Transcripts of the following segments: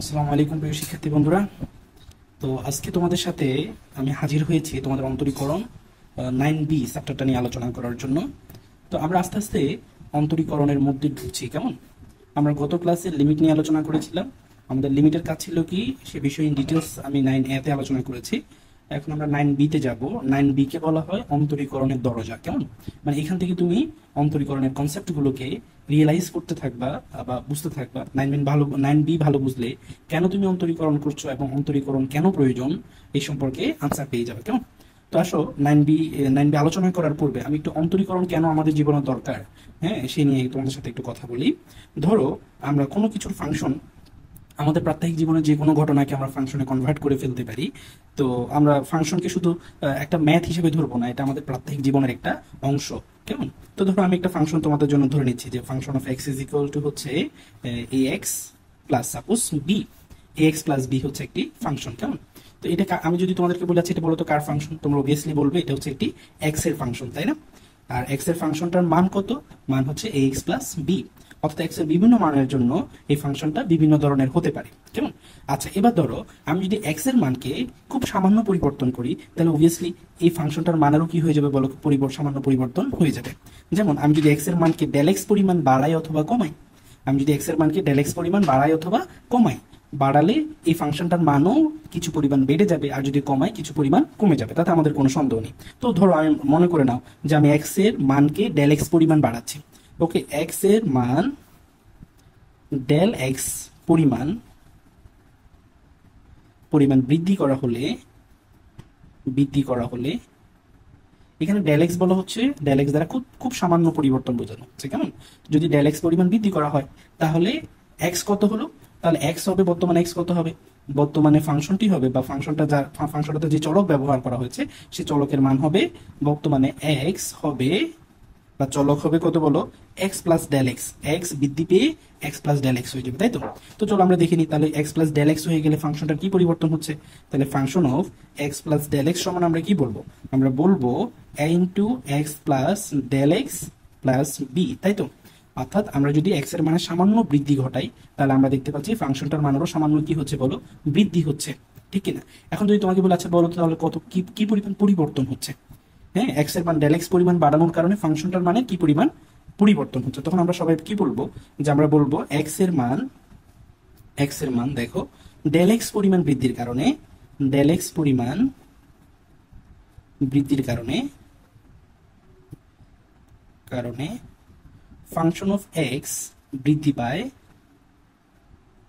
আসসালামু আলাইকুম প্রিয় শিক্ষার্থী বন্ধুরা। তো আজকে তোমাদের সাথে আমি হাজির হয়েছি তোমাদের অন্তরীকরণ নাইন বি চ্যাপ্টারটা নিয়ে আলোচনা করার জন্য। তো আমরা আস্তে আস্তে অন্তরীকরণের মধ্যে ঢুকছি, কেমন? আমরা গত ক্লাসে লিমিট নিয়ে আলোচনা করেছিলাম। আমাদের লিমিটের কাজ ছিল কি? সে বিষয়ে ইন ডিটেলস আমি নাইন এতে আলোচনা করেছি। এখন আমরা নাইন বিতে যাব। নাইন বি কে বলা হয় অন্তরীকরণের দরজা, কেমন? মানে এখান থেকে তুমি অন্তরীকরণের কনসেপ্টগুলোকে রিয়েলাইজ করতে থাকবা বা বুঝতে থাকবা নাইন বিন ভালো নাইন বি ভালো বুঝলে কেন তুমি অন্তরীকরণ করছ এবং অন্তরীকরণ কেন প্রয়োজন এই সম্পর্কে আনসার পেয়ে যাবে, কেমন? তো আসো নাইন বি নাইন বি আলোচনা করার পূর্বে আমি একটু অন্তরীকরণ কেন আমাদের জীবনে দরকার? হ্যাঁ সে নিয়ে তোমাদের সাথে একটু কথা বলি। ধরো, আমরা কোনো কিছুর ফাংশন আমাদের প্রাত্যহিক জীবনে যে কোনো ঘটনাকে আমরা ফাংশনে কনভার্ট করে ফেলতে পারি। তো আমরা ফাংশনকে শুধু একটা ম্যাথ হিসেবে ধরবো না, এটা আমাদের প্রাত্যহিক জীবনের একটা অংশ। কেমন? তো ধরো আমি একটা ফাংশন তোমাদের জন্য ধরে নিচ্ছি যে function of X is equal to হচ্ছে A X plus suppose B A X plus B হচ্ছে একটি ফাংশন কেমন? তো এটা আমি যদি তোমাদেরকে বলে আছি এটা বলো তো কার ফাংশন তোমরা অবভিয়াসলি বলবে, এটা হচ্ছে একটি এক্সের ফাংশন তাই না? আর এক্সের ফাংশনটার মান কত? মান হচ্ছে এ এক্স প্লাস বি অর্থাৎ এক্সের বিভিন্ন মানের জন্য এই ফাংশনটা বিভিন্ন ধরনের হতে পারে। কেমন? আচ্ছা এবার ধরো, আমি যদি এক্সের মানকে খুব সামান্য পরিবর্তন করি, তাহলে অবভিয়াসলি এই ফাংশনটার মানেরও কি হয়ে যাবে বলো? পরিবর্তন সামান্য পরিবর্তন হয়ে যাবে। যেমন, আমি যদি এক্সের মানকে ডেল এক্স পরিমাণ বাড়াই অথবা কমাই, আমি যদি এক্সের মানকে ডেল এক্স পরিমাণ বাড়াই অথবা কমাই, বাড়ালে এই ফাংশনটার মানও কিছু পরিমাণ বেড়ে যাবে, আর যদি কমায় কিছু পরিমাণ কমে যাবে। তাতে আমাদের কোনো সন্দেহ নেই। তো ধরো, আমি মনে করে নাও যে আমি এক্সের মানকে ডেল এক্স পরিমাণ বাড়াচ্ছি। ওকে এক্সের মান ডেল এক্স পরিমাণ পরিমাণ বৃদ্ধি করা হলে, বৃদ্ধি করা হলে, এখানে ডেল এক্স বলা হচ্ছে ডেল এক্স দ্বারা খুব খুব সামান্য পরিবর্তন বোঝানো হচ্ছে, কেমন? যদি ডেল এক্স পরিমাণ বৃদ্ধি করা হয়, তাহলে এক্স কত হলো? তাহলে এক্স হবে, বর্তমানে এক্স কত হবে? বর্তমানে ফাংশনটি হবে, বা ফাংশনটা যার ফাংশনটাতে যে চলক ব্যবহার করা হয়েছে সেই চলকের মান হবে, বর্তমানে এক্স হবে বা চলক হবে কত বলো? এক্স প্লাস ডেল এক্স বৃদ্ধি পেয়ে এক্স প্লাস ডেল হয়ে যাবে, তাই তো? তো চলো আমরা দেখে নিই, তাহলে এক্স প্লাস ডেল হয়ে গেলে ফাংশনটার কি পরিবর্তন হচ্ছে? তাহলে function of X plus del সমান আমরা কি বলব? আমরা বলব A into X plus del plus B তাই তো? অর্থাৎ আমরা যদি এক্সের মানে সামান্য বৃদ্ধি ঘটাই, তাহলে আমরা দেখতে পাচ্ছি ফাংশনটার মানেরও সামান্য কি হচ্ছে বলো? বৃদ্ধি হচ্ছে, ঠিক কিনা? এখন যদি তোমাকে বলে আচ্ছা বলো তাহলে কত, কি কি পরিমাণ পরিবর্তন হচ্ছে? হ্যাঁ এক্সের মান ডেল এক্স পরিমাণ বাড়ানোর কারণে ফাংশনটার মানে কি পরিমাণ পরিবর্তন হচ্ছে। তখন আমরা সবাই কি বলব? যে আমরা বলব এক্সের মান এক্সের মান দেখো ডেল এক্স পরিমাণ বৃদ্ধির কারণে ডেল এক্স পরিমাণ বৃদ্ধির কারণে কারণে ফাংশন অফ এক্স বৃদ্ধি পায়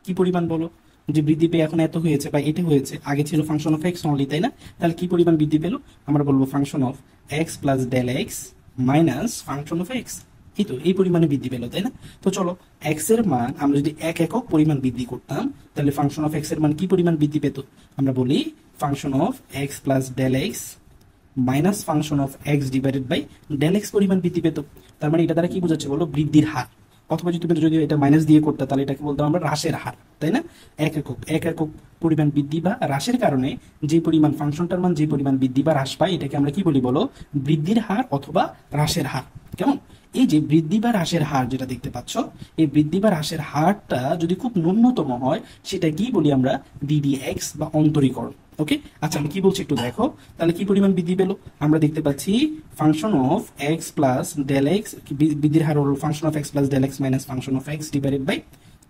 কি পরিমাণ বলো? যে বৃদ্ধি পেয়ে এখন এত হয়েছে বা এটা হয়েছে, আগে ছিল ফাংশন অফ এক্স অনলি তাই না? তাহলে কি পরিমাণ বৃদ্ধি পেল? আমরা বলব function of X plus del X minus function of X এই তো, এই পরিমাণে বৃদ্ধি পেল, তাই না? তো চলো এক্সের মান আমরা যদি এক একক পরিমাণ বৃদ্ধি করতাম, তাহলে ফাংশন অফ এক্সের মান কি পরিমাণ বৃদ্ধি পেত? আমরা বলি function of X plus del X minus function of X divided by del X পরিমাণ বৃদ্ধি পেত। তার মানে এটা দ্বারা কি বোঝাচ্ছে বলো? বৃদ্ধির হার। অথবা যদি যদি এটা মাইনাস দিয়ে করতে, তাহলে এটাকে বলতাম আমরা হ্রাসের হার, তাই না? এক একক এক একক পরিমাণ বৃদ্ধি বা হ্রাসের কারণে যে পরিমাণ ফাংশনটার মান, যে পরিমাণ বৃদ্ধি বা হ্রাস পায়, এটাকে আমরা কি বলি বলো? বৃদ্ধির হার অথবা হ্রাসের হার, কেমন? এই যে বৃদ্ধি বা হ্রাসের হার যেটা দেখতে পাচ্ছ, এই বৃদ্ধি বা হ্রাসের হারটা যদি খুব ন্যূনতম হয়, সেটা কি বলি আমরা? ডিডি এক্স বা অন্তরীকরণ ওকে আচ্ছা আমি কি বলছি একটু দেখো। তাহলে কি পরিমাণ বৃদ্ধি পেল? আমরা দেখতে পাচ্ছি function of X plus del X বৃদ্ধির হার হলো function of X plus del X minus function of X divided by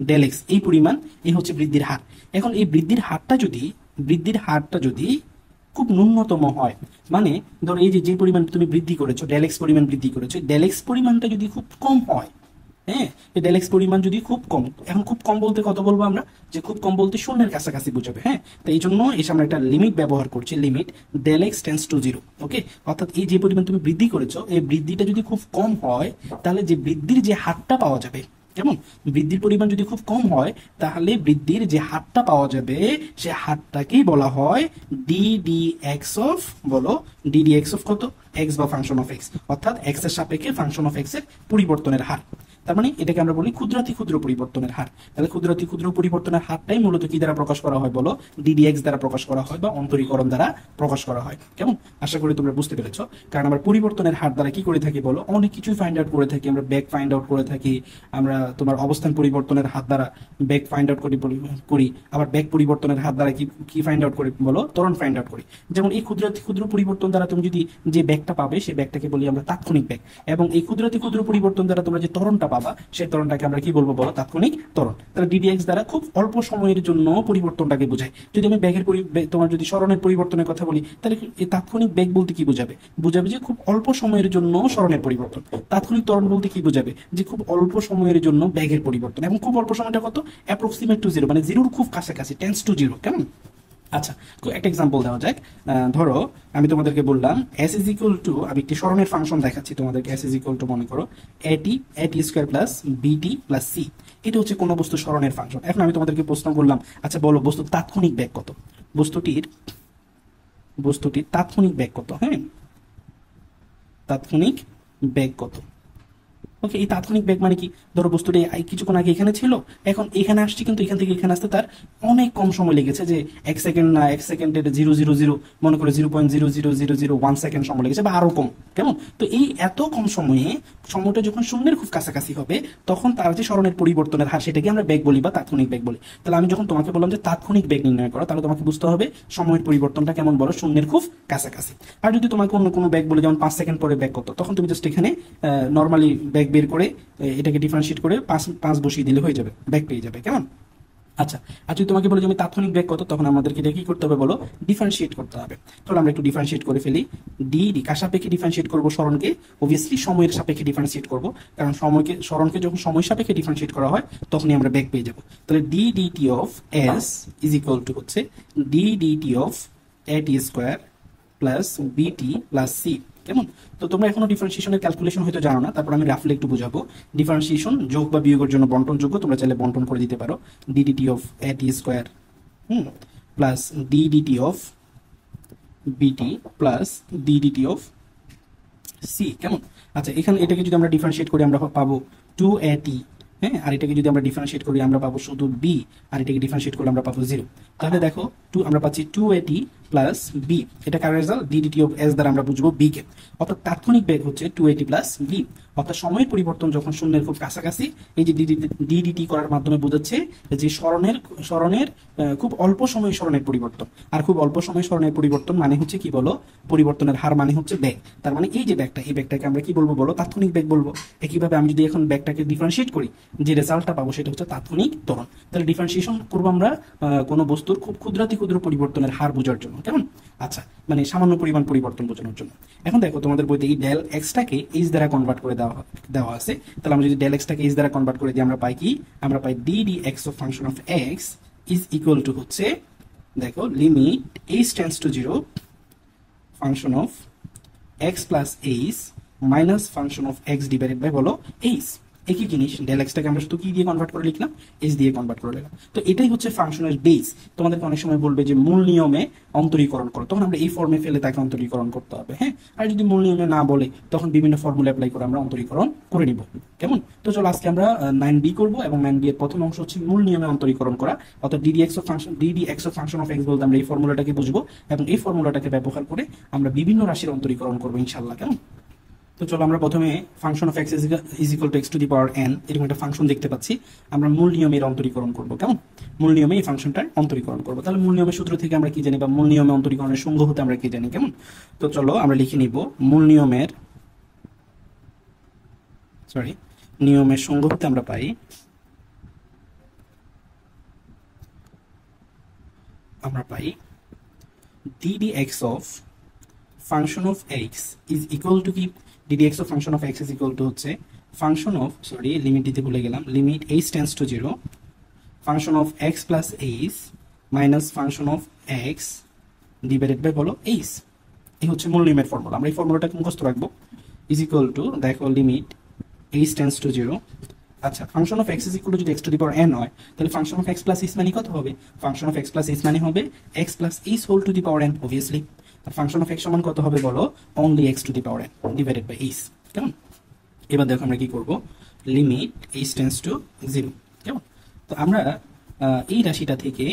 del X এই পরিমাণ, এই হচ্ছে বৃদ্ধির হার। এখন এই বৃদ্ধির হারটা যদি, বৃদ্ধির হারটা যদি খুব ন্যূনতম হয়। মানে ধরো এই যে পরিমাণ তুমি বৃদ্ধি করেছ ডেল এক্স পরিমাণ বৃদ্ধি করেছ ডেলেক্স পরিমাণটা যদি খুব কম হয় হ্যাঁ এই ডেল পরিমাণ যদি খুব কম, এখন খুব কম বলতে কত বলব আমরা? যে খুব কম বলতে শূন্যের কাছাকাছি বুঝাবে হ্যাঁ? তো এই জন্য এসে আমরা একটা লিমিট ব্যবহার করছি limit del X tends to zero okay অর্থাৎ এই যে পরিমাণ তুমি বৃদ্ধি করেছ, এই বৃদ্ধিটা যদি খুব কম হয়, তাহলে যে বৃদ্ধির যে হারটা পাওয়া যাবে কেমন বৃদ্ধির পরিমাণ যদি খুব কম হয়, তাহলে বৃদ্ধির যে হারটা পাওয়া যাবে, সে হারটাকেই বলা হয় ডিডি এক্স অফ বলো ডি ডি এক্স অফ কত? এক্স বা ফাংশন অফ এক্স অর্থাৎ এক্সের সাপেক্ষে ফাংশন অফ এক্সের পরিবর্তনের হার। তার মানে এটাকে আমরা বলি ক্ষুদ্রাতি ক্ষুদ্র পরিবর্তনের হার। তাহলে ক্ষুদ্রাতি ক্ষুদ্র পরিবর্তনের হারটাই মূলত কি দ্বারা প্রকাশ করা হয় বলো? ডিডিএক্স দ্বারা প্রকাশ করা হয় বা অন্তরীকরণ দ্বারা প্রকাশ করা হয়। কেমন? আশা করি তোমরা বুঝতে পেরেছ। কারণ আমরা পরিবর্তনের হার দ্বারা কি করে থাকি বলো? অনেক কিছুই ফাইন্ড আউট করে থাকি, আমরা ব্যাক ফাইন্ড আউট করে থাকি, আমরা তোমার অবস্থান পরিবর্তনের হাত দ্বারা ব্যাক ফাইন্ড আউট করি করি। আবার ব্যাক পরিবর্তনের হাত দ্বারা কি কি ফাইন্ড আউট করি বলো? ত্বরণ ফাইন্ড আউট করি। যেমন এই ক্ষুদ্রাতি ক্ষুদ্র পরিবর্তন দ্বারা তুমি যদি যে ব্যাগটা পাবে সেই ব্যাগটাকে বলি আমরা তাৎক্ষণিক ব্যাগ এবং এই ক্ষুদ্রাতি ক্ষুদ্র পরিবর্তন দ্বারা তোমরা যে ত্বরণটা পাবা। সেই ত্বরণটাকে আমরা কি বলব বলো? তাৎক্ষণিক ত্বরণ। তাহলে ডিডিএক্স দ্বারা খুব অল্প সময়ের জন্য পরিবর্তনটাকে বোঝায়। যদি আমি ব্যাগের তোমার যদি স্মরণের পরিবর্তনের কথা বলি, তাহলে এই তাৎক্ষণিক ব্যাগ বলতে কি বোঝাবে? বোঝাবে যে খুব অল্প সময়ের জন্য স্মরণের পরিবর্তন। তাৎক্ষণিক তরণ বলতে কি বোঝাবে? যে খুব অল্প সময়ের জন্য ব্যাগের পরিবর্তন। এবং খুব অল্প সময়টা কত? অ্যাপ্রক্সিমেট টু জিরো মানে জিরোর খুব কাছাকাছি টেন্স টু জিরো কেমন? আচ্ছা একটা এক্সাম্পল দেওয়া যাক। ধরো, আমি তোমাদেরকে বললাম এস ইজ ইকুয়াল টু আমি একটি স্মরণের ফাংশন দেখাচ্ছি তোমাদেরকে এস ইজ ইকুয়াল টু মনে করো এটি A T square plus B T plus C এটা হচ্ছে কোনো বস্তু স্মরণের ফাংশন এখন আমি তোমাদেরকে প্রশ্ন করলাম আচ্ছা বলো, বস্তু তাৎক্ষণিক ব্যাগ কত? বস্তুটির বস্তুটির তাৎক্ষণিক ব্যাগ কত? হ্যাঁ? তাৎক্ষণিক ব্যাগ কত? ওকে, এই তাৎক্ষণিক বেগ মানে কি? ধরো বস্তুটা কিছুক্ষণ আগে এখানে ছিল, এখন এখানে আসছে কিন্তু এখান থেকে এখানে আসতে তার অনেক কম সময় লেগেছে, যে এক সেকেন্ড না, এক সেকেন্ডের জিরো জিরো জিরো, মনে করে zero point zero zero zero zero, one second সময় লেগেছে বা আরও কম, কেমন? তো এই এত কম সময়ে সময়টা যখন শূন্যের খুব কাছাকাছি হবে, তখন তার যে স্মরণের পরিবর্তনের হার, সেটাকে আমরা বেগ বলি বা তাৎক্ষণিক বেগ বলি। তাহলে আমি যখন তোমাকে বললাম যে তাৎক্ষণিক বেগ নির্ণয় করো, তাহলে তোমাকে বুঝতে হবে সময়ের পরিবর্তনটা কেমন বলো, শূন্যের খুব কাছাকাছি। আর যদি তোমাকে অন্য কোনো ব্যাগ বলে, যেমন পাঁচ সেকেন্ড পরে ব্যাগ করতো, তখন তুমি জাস্ট এখানে নর্মালি ব্যাগ বের করে এটাকে ডিফারেন্সিয়েট করে পাঁচ পাঁচ বসিয়ে দিলে হয়ে যাবে ব্যাগ পেয়ে যাবে, কেমন? আচ্ছা আর যদি তোমাকে বলে যে আমি তাৎক্ষণিক ব্যাক কত, তখন আমাদেরকে এটা কি করতে হবে বলো? ডিফারেন্সিয়েট করতে হবে। তাহলে আমরা একটু ডিফারেন্সিয়েট করে ফেলি। ডি ডি কার সাপেক্ষে ডিফারেন্সিয়েট করব? স্মরণকে। অবভিয়াসলি সময়ের সাপেক্ষে ডিফারেন্সিয়েট করব। কারণ সময়কে, স্মরণকে যখন সময় সাপেক্ষে ডিফারেন্সিয়েট করা হয়, তখনই আমরা ব্যাগ পেয়ে যাব। তাহলে D D T of S is equal to হচ্ছে D D T of A T square plus B T plus C কেমন? তো তোমরা এখনও ডিফারেন্সিয়েশনের ক্যালকুলেশন হয়তো জানো না, তারপর আমি রাফলি একটু বুঝাবো। ডিফারেন্সিয়েশন যোগ বা বিয়োগের জন্য বন্টন যোগ্য, তোমরা চাইলে বন্টন করে দিতে পারো। D D T of A T square hmm plus D D T of B T plus D D T of C কেমন? আচ্ছা এখানে এটাকে যদি আমরা ডিফারেন্সিয়েট করি, আমরা পাবো টু এ টি হ্যাঁ আর এটাকে যদি আমরা ডিফারেন্সিয়েট করি, আমরা পাবো শুধু বি আর এটাকে ডিফারেন্সিয়েট করলে আমরা পাবো জিরো তাহলে দেখো টু আমরা পাচ্ছি টু এটি প্লাস বি এটা কার result D D T of S দ্বারা আমরা বুঝব বি কে। অর্থাৎ তাৎক্ষণিক বেগ হচ্ছে টু এটি প্লাস বি অর্থাৎ সময়ের পরিবর্তন যখন শূন্যের খুব কাছাকাছি, এই যে ডিডিটি করার মাধ্যমে বোঝাচ্ছে যে স্মরণের স্মরণের খুব অল্প সময় স্মরণের পরিবর্তন। আর খুব অল্প সময় স্মরণের পরিবর্তন মানে হচ্ছে কি বলো? পরিবর্তনের হার মানে হচ্ছে ব্যাগ তার মানে এই যে ব্যাগটা, এই ব্যাগটাকে আমরা কি বলব বলো? তাৎক্ষণিক ব্যাগ বলব। একইভাবে আমি যদি এখন ব্যাগটাকে ডিফারেন্সিয়েট করি, যে রেজাল্টটা পাবো সেটা হচ্ছে তাৎক্ষণিক ত্বরণ। তাহলে ডিফারেন্সিয়েশন করব আমরা কোনো বস্তুর খুব ক্ষুদ্রাতি ক্ষুদ্র পরিবর্তনের হার বোঝার জন্য। কেমন? আচ্ছা মানে সামান্য পরিমাণ পরিবর্তন বোঝানোর জন্য। এখন দেখো, তোমাদের বইতে এই ডেল এক্সটাকে এইচ দ্বারা কনভার্ট করে দেওয়া দেওয়া আছে। তাহলে আমরা যদি ডেল এক্সটাকে এইচ দ্বারা কনভার্ট করে দিই, আমরা পাই কি? আমরা পাই D D X of function of X is equal to হচ্ছে, দেখো limit H tends to zero function of X plus H minus function of X divided by বলো এইচ একই জিনিস ডেল এক্সটাকে আমরা শুধু কি দিয়ে কনভার্ট করে লিখলাম? এইচ দিয়ে কনভার্ট করে লিখলাম তো এটাই হচ্ছে ফাংশনের বেস তোমাদেরকে অনেক সময় বলবে যে মূল নিয়মে অন্তরীকরণ করো। তখন আমরা এই ফর্মে ফেলে তাকে অন্তরীকরণ করতে হবে হ্যাঁ? আর যদি মূল নিয়মে না বলে, তখন বিভিন্ন ফর্মুলা অ্যাপ্লাই করে আমরা অন্তরীকরণ করে নিব। কেমন? তো চলো আজকে আমরা নাইন বি করব এবং নাইন বি এর প্রথম অংশ হচ্ছে মূল নিয়মে অন্তরীকরণ করা। অর্থাৎ D D X of function D D X of function of X বলতে আমরা এই ফর্মুলাটাকে বুঝব এবং এই ফর্মুলাটাকে ব্যবহার করে আমরা বিভিন্ন রাশির অন্তরীকরণ করব ইনশাল্লাহ কেমন? তো চলো আমরা প্রথমে function of x is equal to x to the power n এরকম একটা ফাংশন দেখতে পাচ্ছি। আমরা মূল নিয়মের অন্তরীকরণ করব, কেমন? মূল নিয়মে এই ফাংশনটার অন্তরীকরণ করব। তাহলে মূল নিয়মের সূত্র থেকে আমরা কি জানি বা মূল নিয়মে অন্তরীকরণের সঙ্গ হতে আমরা কি জানি, কেমন? তো চলো আমরা লিখে নিব, মূল নিয়মের সরি নিয়মের সঙ্গ হতে আমরা পাই আমরা পাই d d x of function of x is equal to কি? Ddx of function of x is equal to হচ্ছে function of, sorry লিমিট দিতে ভুলে গেলাম limit h tends to 0 function of x plus h minus function of x divided by বলো h এই হচ্ছে মূল নিয়মের ফর্মুলা আমরা এই ফর্মুলাটাকে মুখস্থ রাখব। is equal to, দেখো লিমিট h tends to 0 আচ্ছা function of x is equal to যদি x to the power n হয়, তাহলে function of x plus h মানে কত হবে? Function of x plus h মানে হবে x plus h whole to the power n obviously R function of x সমান কত হবে বলো? Only x to the power n divided by h কেমন? এবার দেখো আমরা কি করব? Limit h tends to zero কেমন? তো আমরা এই রাশিটা থেকে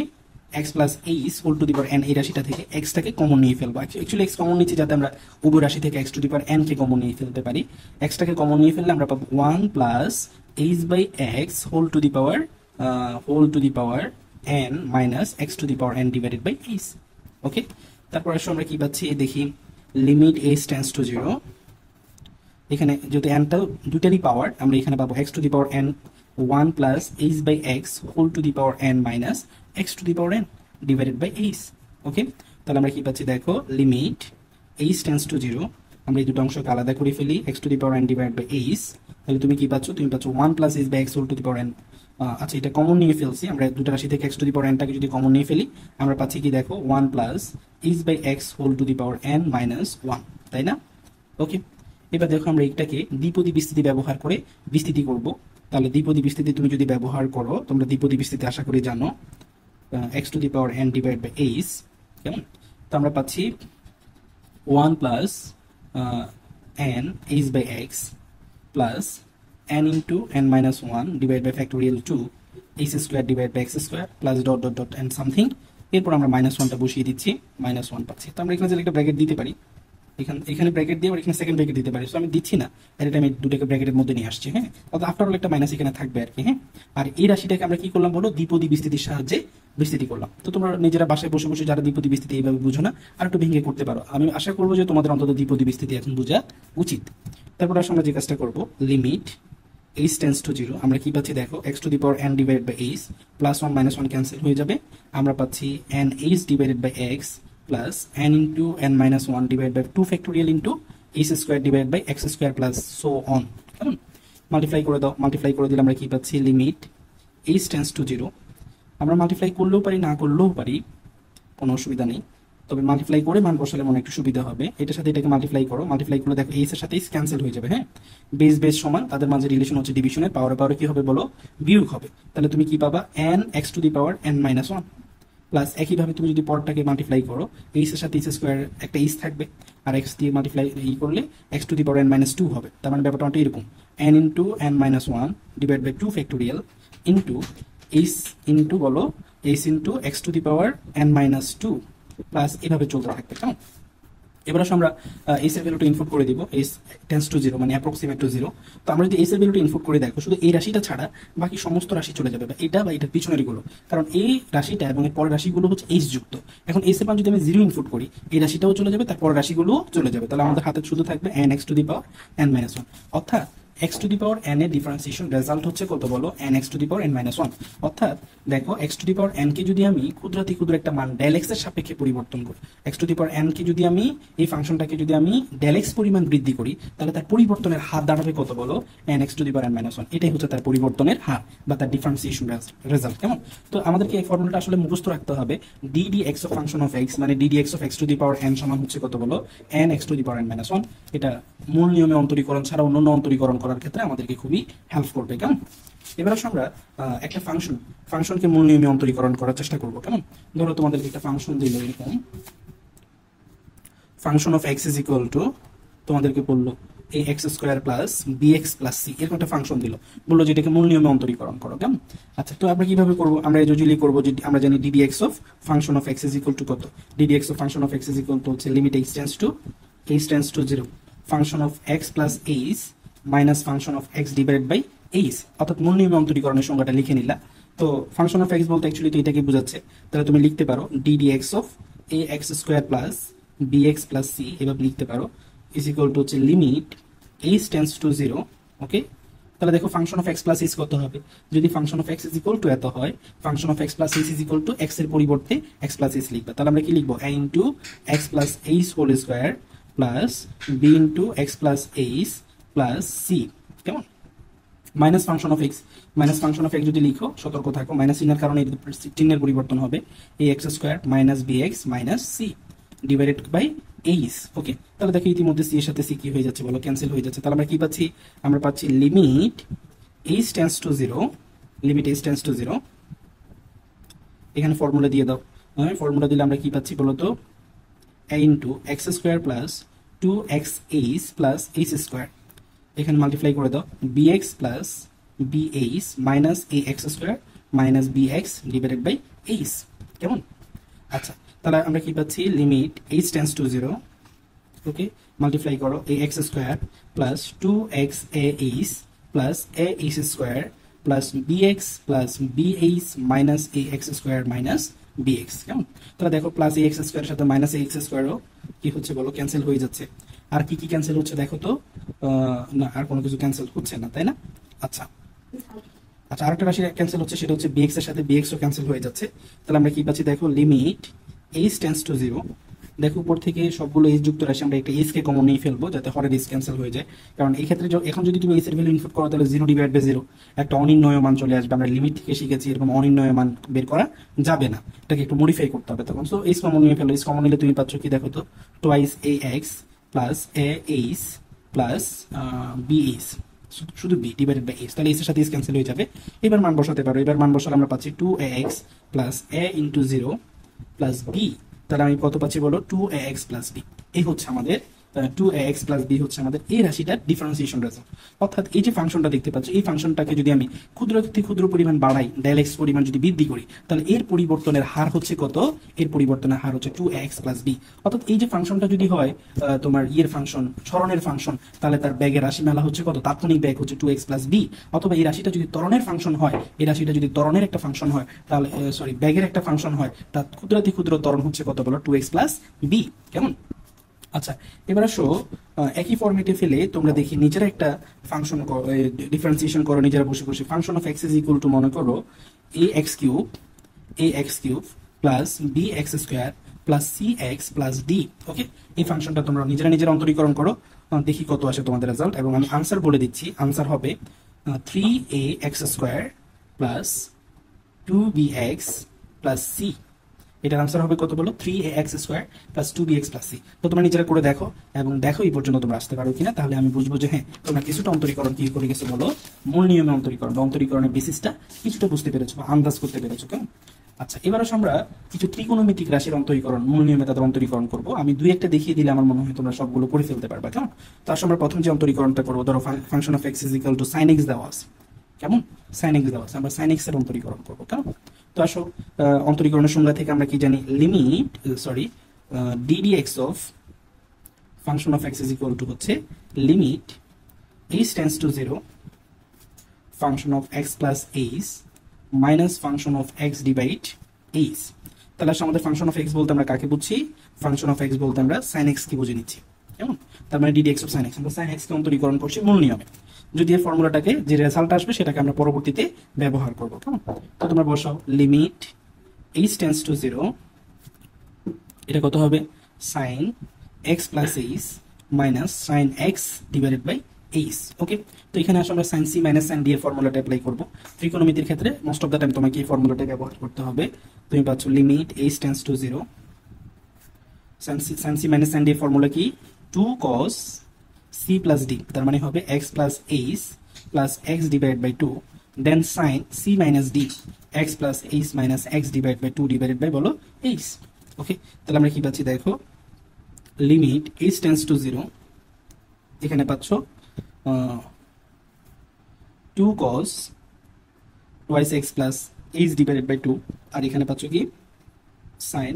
x plus h whole to the power n এই রাশিটা থেকে এক্সটাকে কমন নিয়ে ফেলব। অ্যাকচুয়ালি এক্স কমন নিচ্ছি যাতে আমরা উভয় রাশি থেকে x to the power n K common নিয়ে ফেলতে পারি। এক্সটাকে কমন নিয়ে ফেললে আমরা পাবো one plus h by x whole to the power whole to the power n minus x to the power n divided by h okay তারপর আসলে আমরা কি পাচ্ছি? দেখি limit h tends to zero এখানে যদি এনটা দুটারই পাওয়ার আমরা এখানে পাবো x to the power n one plus h by x whole to the power n minus x to the power n divided by h okay তাহলে আমরা কি পাচ্ছি? দেখো limit h tends to zero আমরা এই দুটো অংশকে আলাদা করে ফেলি x to the power n divide by h তাহলে তুমি কি পাচ্ছ? তুমি পাচ্ছ one plus h by x whole to the power n আচ্ছা এটা কমন নিয়ে ফেলছি। আমরা দুটো রাশি থেকে এক্স টু দি পাওয়ার এনটাকে যদি কমন নিয়ে ফেলি, আমরা পাচ্ছি কি দেখো one plus h by x whole to the power n minus one তাই না? ওকে এবার দেখো আমরা এইটাকে দ্বিপদী বিস্তৃতি ব্যবহার করে বিস্তৃতি করব। তাহলে দ্বিপদী বিস্তৃতি তুমি যদি ব্যবহার করো, তোমরা দ্বিপদী বিস্তৃতি আশা করি জানো। X to the power n divide by h কেমন? তো আমরা পাচ্ছি one plus n h by x plus n into n minus 1 divided by factorial 2 h square divided by x square plus dot dot dot, and something. এরপর আমরা minus ওয়ানটা বসিয়ে দিচ্ছি minus one পাচ্ছি। তো আমরা এখানে একটা ব্র্যাকেট দিতে পারি। এখানে এখানে ব্র্যাকেট দিয়ে এখানে সেকেন্ড ব্র্যাকেট দিতে পারি। সো আমি দিচ্ছি না। এটা আমি দুটোকে ব্র্যাকেটের মধ্যে নিয়ে আসছি হ্যাঁ? অর্থাৎ আফটার অল একটা মাইনাস এখানে থাকবে আর কি হ্যাঁ? আর এই রাশিটাকে আমরা কি করলাম বলো? দ্বিপদী বিস্তৃতির সাহায্যে বিস্তৃতি করলাম। তো তোমরা নিজেরা বাসায় বসে বসে যারা দ্বিপদী বিস্তৃতি এইভাবে বুঝো না, আর একটু ভেঙে করতে পারো। আমি আশা করব যে তোমাদের অন্তত দ্বিপদী বিস্তৃতি এখন বোঝা উচিত। তারপর আসলে আমরা যে কাজটা করব। Limit h tends to zero আমরা কি পাচ্ছি দেখো x to the power n divide by h plus one minus one cancel হয়ে যাবে। আমরা পাচ্ছি n h divided by x plus n into n minus one divide by two factorial into h square divide by x square plus so on কেমন? Multiply করে দাও multiply করে দিলে আমরা কি পাচ্ছি? Limit h tends to zero আমরা multiply করলেও পারি, না করলেও পারি, কোনো অসুবিধা নেই। তবে মাল্টিপ্লাই করে মান বসালে মনে একটু সুবিধা হবে। এটার সাথে এটাকে মাল্টিপ্লাই করো। মাল্টিপ্লাই করলে দেখো এইস এর সাথে ক্যান্সেল হয়ে যাবে হ্যাঁ? বেস বেস সমান, তাদের মাঝে রিলেশন হচ্ছে ডিভিশনের পাওয়ার পাওয়ার কি হবে বলো? বিয়োগ হবে। তাহলে তুমি কি পাবা? N x to the power n minus one plus একইভাবে তুমি যদি পরটাকে মাল্টিপ্লাই করো এইস এর সাথে এইস স্কোয়ার একটা এইস থাকবে। আর এক্স দিয়ে মাল্টিপ্লাই ই করলে x to the power n minus two হবে। তার মানে ব্যাপারটা এরকম। N into n minus one divide by two factorial into h into বলো h into x to the power n minus two plus এভাবে চলতে থাকবে কেমন এবার আসলে আমরা এস এর ভ্যালুটা ইনপুট করে দিব এস টেন্স টু জিরো মানে অ্যাপ্রক্সিমেট টু জিরো তো আমরা যদি এস এর ভ্যালুটা ইনপুট করে দেখো, শুধু এই রাশিটা ছাড়া বাকি সমস্ত রাশি চলে যাবে, বা এটা বা এটার পিছনেরগুলো। কারণ এই রাশিটা এবং এর পরের রাশিগুলো হচ্ছে এইচ যুক্ত। এখন এস এর মান যদি আমি জিরো ইনপুট করি, এই রাশিটাও চলে যাবে, তার পরের রাশিগুলোও চলে যাবে। তাহলে আমাদের হাতে শুধু থাকবে n x to the power n minus one অর্থাৎ x to the power n এর ডিফারেন্সিয়েশন রেজাল্ট হচ্ছে কত বলো? N x to the power n minus one অর্থাৎ দেখো x to the power n কে যদি আমি ক্ষুদ্রাতি ক্ষুদ্র একটা মান ডেল এক্সের সাপেক্ষে পরিবর্তন করি x to the power n কে যদি আমি এই ফাংশনটাকে যদি আমি ডেল এক্স পরিমাণ বৃদ্ধি করি, তাহলে তার পরিবর্তনের হার দাঁড়াবে কত বলো? N x to the power n minus one এটাই হচ্ছে তার পরিবর্তনের হার বা তার ডিফারেন্সিয়েশন রেজাল্ট কেমন? তো আমাদেরকে এই ফর্মুলাটা আসলে মুখস্থ রাখতে হবে। D d x of function of x মানে d d x of x to the power n সমান হচ্ছে কত বলো? N x to the power n minus one এটা মূল নিয়মে অন্তরীকরণ ছাড়া অন্য অন্তরীকরণ করার ক্ষেত্রে আমাদেরকে খুবই হেল্প করবে, কেমন? এবার আসলে আমরা একটা ফাংশন ফাংশনকে মূল নিয়মে অন্তরীকরণ করার চেষ্টা করব, কেমন? ধরো তোমাদেরকে একটা ফাংশন দিল এরকম। Function of x is equal to তোমাদেরকে বলল, এই x square plus b x plus c এরকম একটা ফাংশন দিল। বলল যে এটাকে মূল নিয়মে অন্তরীকরণ করো, কেমন? আচ্ছা তো আমরা কীভাবে করব? আমরা ইউজুয়ালি করব যে, আমরা জানি d d x of function of x is equal to কত? D d x of function of x is equal to হচ্ছে limit x tends to h tends to zero function of x plus h minus function of x divided by h অর্থাৎ মূল নিয়মে অন্তরীকরণের সংখ্যাটা লিখে নিলা। তো ফাংশন অফ এক্স বলতে অ্যাকচুয়ালি তো এটাকে বোঝাচ্ছে। তাহলে তুমি লিখতে পারো d d x of a x square plus b x plus c এভাবে লিখতে পারো। ইজ ইকুয়াল টু হচ্ছে limit h tends to zero okay তাহলে দেখো function of x plus h কত হবে? যদি function of x is equal to এত হয় function of x plus h is equal to এক্সের পরিবর্তে এক্স প্লাস এইচ লিখবে। তাহলে আমরা কি লিখব? A into x plus h whole square plus b into x plus h plus c কেমন? Minus function of x minus function of x যদি লিখো, সতর্ক থাকো মাইনাস চিহ্নের কারণে চিহ্নের পরিবর্তন হবে a x square minus b x minus c divided by h okay তাহলে দেখো ইতিমধ্যে সি এর সাথে সি কি হয়ে যাচ্ছে বলো ক্যান্সেল হয়ে যাচ্ছে, তাহলে আমরা কি পাচ্ছি? আমরা পাচ্ছি limit h tends to zero limit h tends to zero এখানে ফর্মুলা দিয়ে দাও হ্যাঁ ফর্মুলা দিলে আমরা কি পাচ্ছি বলো তো? A into x square plus two x h plus h square এখানে মাল্টিপ্লাই করে দাও। B x plus b h minus a x square minus b x divided by h কেমন? আচ্ছা তাহলে আমরা কি পাচ্ছি? Limit h tends to zero okay multiply করো a x square plus two x a h plus a h square plus b x plus b h minus a x square minus b x কেমন? তাহলে দেখো plus এ x স্কোয়ারের সাথে minus a x স্কোয়ারও কি হচ্ছে বলো? Cancel হয়ে যাচ্ছে। আর কি কি ক্যান্সেল হচ্ছে দেখো তো? না, আর কোনো কিছু ক্যান্সেল হচ্ছে না, তাই না? আচ্ছা। আচ্ছা আরেকটা রাশি ক্যান্সেল হচ্ছে, সেটা হচ্ছে বিএক্স এর সাথে বিএক্স ও ক্যান্সেল হয়ে যাচ্ছে। তাহলে আমরা কি পাচ্ছি? দেখো limit h tends to zero দেখো, উপর থেকে সবগুলো এইচ যুক্ত রাশি, আমরা একটা এইচ কে কমন নিয়ে ফেলব, যাতে হরের এইচ ক্যান্সেল হয়ে যায়। কারণ এই ক্ষেত্রে এখন যদি তুমি এইচ এর ভ্যালু ইনপুট করো, তাহলে জিরো ডিভাইড বাই জিরো একটা অনির্ণয় মান চলে আসবে। আমরা লিমিট থেকে শিখেছি, এরকম অনির্ণয় মান বের করা যাবে না। এটাকে একটু মডিফাই করতে হবে তখন। সো এইচ কমন নিয়ে ফেলো। এইচ কমন নিলে তুমি পাচ্ছ কি দেখো তো? Twice a x plus a h plus b h শুধু বি ডিভাইডেড বাই এইচ তাহলে এর সাথে এস ক্যান্সেল হয়ে যাবে। এবার মান বসাতে পারো। এবার মান বসালে আমরা পাচ্ছি two x plus a into zero plus b তাহলে আমি কত পাচ্ছি বলো? Two a x plus b এই হচ্ছে আমাদের টু এক্স প্লাস বি হচ্ছে আমাদের এই রাশিটার ডিফারেন্সিয়েশন রেজাল্ট অর্থাৎ এই যে ফাংশনটা দেখতে পাচ্ছ, এই ফাংশনটাকে যদি আমি ক্ষুদ্র থেকে ক্ষুদ্র পরিমাণ বাড়াই ডেল এক্স পরিমাণ যদি বৃদ্ধি করি, তাহলে এর পরিবর্তনের হার হচ্ছে কত? এর পরিবর্তনের হার হচ্ছে টু এক্স প্লাস বি অর্থাৎ এই যে ফাংশনটা যদি হয় তোমার ইয়ের ফাংশন স্মরণের ফাংশন তাহলে তার ব্যাগের রাশি মেলা হচ্ছে কত? তাৎক্ষণিক ব্যাগ হচ্ছে টু এক্স প্লাস বি অথবা এই রাশিটা যদি ত্বরণের ফাংশন হয়, এই রাশিটা যদি ত্বরণের একটা ফাংশন হয়, তাহলে সরি ব্যাগের একটা ফাংশন হয়, তার ক্ষুদ্রাতি ক্ষুদ্র ত্বরণ হচ্ছে কত বলো? টু এক্স প্লাস বি কেমন? আচ্ছা এবার আসো একই ফর্মেটে ফেলে তোমরা দেখি নিজেরা একটা ফাংশন ডিফারেন্সিয়েশন করো, নিজেরা বসে বসে। Function of x is equal to মনে করো a x cube a x cube plus b x square plus c x plus d okay এই ফাংশনটা তোমরা নিজেরা নিজেরা অন্তরীকরণ করো দেখি কত আসে তোমাদের রেজাল্ট এবং আমি আনসার বলে দিচ্ছি আনসার হবে three a x square plus two b x plus c এটার আনসার হবে কত বলো? Three a x square plus two b x plus c তো তোমরা নিজেরা করে দেখো এবং দেখো এই পর্যন্ত তোমরা আসতে পারো কিনা। তাহলে আমি বুঝব যে হ্যাঁ তোমরা কিছুটা অন্তরীকরণ কি করে গেছো বলো? মূল নিয়মে অন্তরীকরণ বা অন্তরীকরণের বেসিসটা কিছুটা বুঝতে পেরেছ বা আন্দাজ করতে পেরেছ, কেমন? আচ্ছা এবার আমরা কিছু ত্রিকোণমিতিক রাশির অন্তরীকরণ, মূল নিয়মে তাদের অন্তরীকরণ করব। আমি দুই একটা দেখিয়ে দিলে আমার মনে হয় তোমরা সবগুলো করে ফেলতে পারবে, কেমন? তো আসো আমরা প্রথম যে অন্তরীকরণটা করব, ধরো function of x is equal to sine x দেওয়া আছে। কেমন? সাইন এক্স দেওয়া আছে। আমরা সাইন এক্সের অন্তরীকরণ করব, কেমন? তো আসো অন্তরীকরণের সংজ্ঞা থেকে আমরা কি জানি? Limit sorry d d of function of x is equal to হচ্ছে limit h tends to zero function of x plus minus function of x divide h তাহলে আসলে আমাদের ফাংশন অফ এক্স বলতে আমরা কাকে বুঝছি? ফাংশন অফ এক্স বলতে আমরা সাইন এক্স কে বুঝে নিচ্ছি। কেমন? তার মানে d d x of sine x আমরা সাইন এক্স কে অন্তরীকরণ করছি মূল নিয়মে। যদি এই ফর্মুলাটাকে যে রেজাল্ট আসবে, সেটাকে আমরা পরবর্তীতে ব্যবহার করব, কেমন? তো তোমরা বসাও limit h tends to zero এটা কত হবে? Sine x plus h minus sine x divided by h okay তো এখানে আসলে আমরা sine c minus sine d এর ফর্মুলাটা অ্যাপ্লাই করব। ত্রিকোণমিতির ক্ষেত্রে মোস্ট অফ দ্য টাইম তোমাকে এই ফর্মুলাটা ব্যবহার করতে হবে। তুমি পাচ্ছ limit h tends to zero sine c sine c minus sine d formula কি? Two cos c plus d তার মানে হবে x plus h plus x divide by two then sine c minus d x plus h minus x divide by two divided by বলো h okay তাহলে আমরা কি পাচ্ছি দেখো? Limit h tends to zero এখানে পাচ্ছ two cos twice x plus h divided by two আর এখানে পাচ্ছ কি? Sine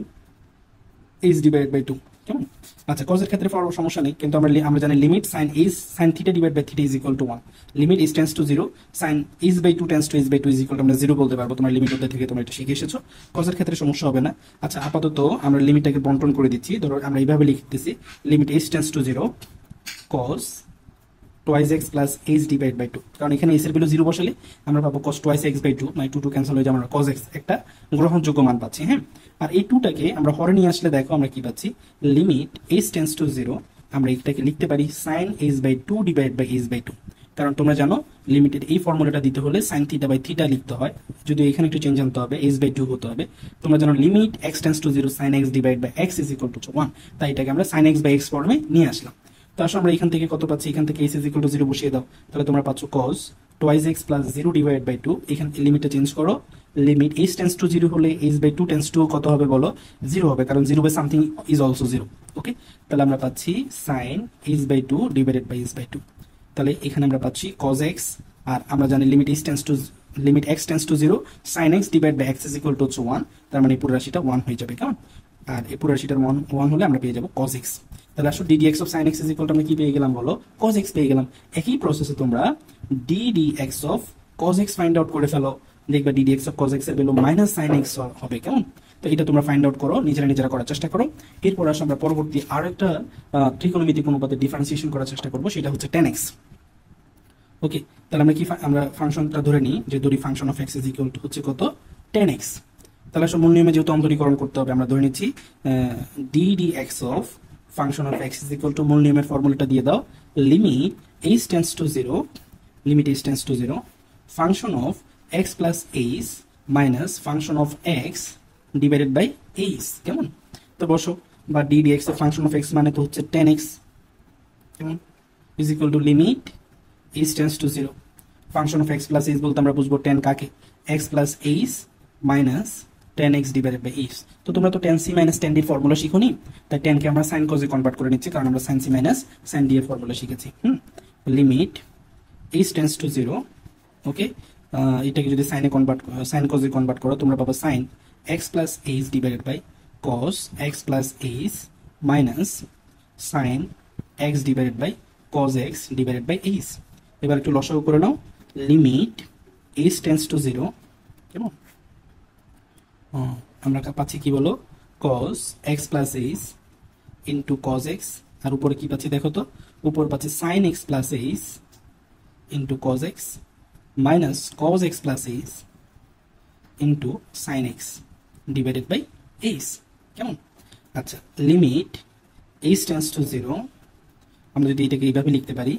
h divided by two কেমন? আচ্ছা কজের ক্ষেত্রে সমস্যা নেই, কিন্তু আমরা আমরা জানি limit sine is sine theta divide by theta is equal to one limit is tends to zero sine is by two tends to is by two is equal আমরা জিরো বলতে পারব, তোমার লিমিট অধ্যায় থেকে তোমরা এটা শিখে এসেছ। কজের ক্ষেত্রে সমস্যা হবে না। আচ্ছা আপাতত আমরা লিমিটটাকে বন্টন করে দিচ্ছি, ধরো আমরা এইভাবে লিখতেছি limit is tends to zero cos twice x plus h divide by two কারণ এখানে এস এর ভ্যালু জিরো বসালে আমরা পাবো cos twice x by two মানে টু টু ক্যান্সেল হয়ে যাবে আমরা কস এক্স একটা গ্রহণযোগ্য মান পাচ্ছি হ্যাঁ? আর এই টুটাকে আমরা হরে নিয়ে আসলে দেখো আমরা কি পাচ্ছি? Limit h tends to zero আমরা এটাকে লিখতে পারি sin h by two divide by h by two কারণ তোমরা জানো লিমিটেড এই ফর্মুলাটা দিতে হলে সাইন থিটা বাই থিটা লিখতে হয় যদি এখানে একটু চেঞ্জ আনতে হবে এইচ বাই টু হতে হবে। তোমরা জানো limit x tends to zero sin x divide by x is equal to one তাই এটাকে আমরা সাইন এক্স বাই এক্স ফর্মে নিয়ে আসলাম। তো আমরা এখান থেকে কত পাচ্ছি? এখান থেকে h is equal to zero বসিয়ে দাও। তাহলে তোমরা পাচ্ছ cos twice x plus zero divide by two এখান লিমিটটা চেঞ্জ করো। Limit h tends to zero হলে h by two tends to কত হবে বলো? জিরো হবে, কারণ zero by something is also zero okay তাহলে আমরা পাচ্ছি sin h by two divided by h by two তাহলে এখানে আমরা পাচ্ছি কজ এক্স আর আমরা জানি limit x tends to limit x tends to zero sin x divide by x is equal to হচ্ছে ওয়ান তার মানে পুরো রাশিটা ওয়ান হয়ে যাবে, কেমন? আর এই পুরো রাশিটার ওয়ান ওয়ান হলে আমরা পেয়ে যাব কজ এক্স তাহলে আসলে d d x of sin x is equal to আমরা কি পেয়ে গেলাম বলো? কজ এক্স পেয়ে গেলাম। একই প্রসেসে তোমরা d d x of cos x find out করে ফেলো। দেখবে d d x of cos এক্সের ভ্যালু মাইনাস সাইন এক্স হবে, কেমন? তো এটা তোমরা ফাইন্ড আউট করো, নিজেরা নিজেরা করার চেষ্টা করো। এরপর আসলে আমরা পরবর্তী আর একটা ত্রিকোণমিতিক অনুপাতে ডিফারেন্সিয়েশন করার চেষ্টা করব, সেটা হচ্ছে টেন এক্স ওকে তাহলে আমরা কি আমরা ফাংশনটা ধরে নিই যে ধরি function of x is equal to হচ্ছে কত? টেন এক্স তাহলে আসলে মূল নিয়মে যেহেতু অন্তরীকরণ করতে হবে, আমরা ধরে নিচ্ছি d d x of function of x is equal to মূল নিয়মের ফর্মুলাটা দিয়ে দাও limit h tends to zero limit h tends to zero function of x plus h minus function of x divided by h কেমন? তো বসো। বা d d x function of x মানে তো হচ্ছে টেন এক্স কেমন? Is equal to limit h tends to zero function of x plus h বলতে আমরা বুঝব টেন কাকে? X plus h minus tan x divided by h তো তোমরা তো tan C minus tan D formula শিখোনি? তাই টেনকে আমরা সাইন কজে কনভার্ট করে নিচ্ছি, কারণ আমরা sin C minus sin D এর ফর্মুলা শিখেছি। হুম? Limit h tends to zero okay এটাকে যদি সাইনে কনভার্ট সাইন কজে কনভার্ট করো, তোমরা পাবো sine x plus h divided by cos x plus h minus sine x divided by cos x divided by h এবার একটু লসাগু করে নাও। Limit h tends to zero কেমন? আমরা পাচ্ছি কি বলো? Cos x plus h into cos x আর উপরে কি পাচ্ছি দেখো তো? উপর পাচ্ছি sine x plus h into cos x minus cos x plus h into sine x divided by h কেমন? আচ্ছা limit h tends to zero আমরা যদি এটাকে এইভাবে লিখতে পারি,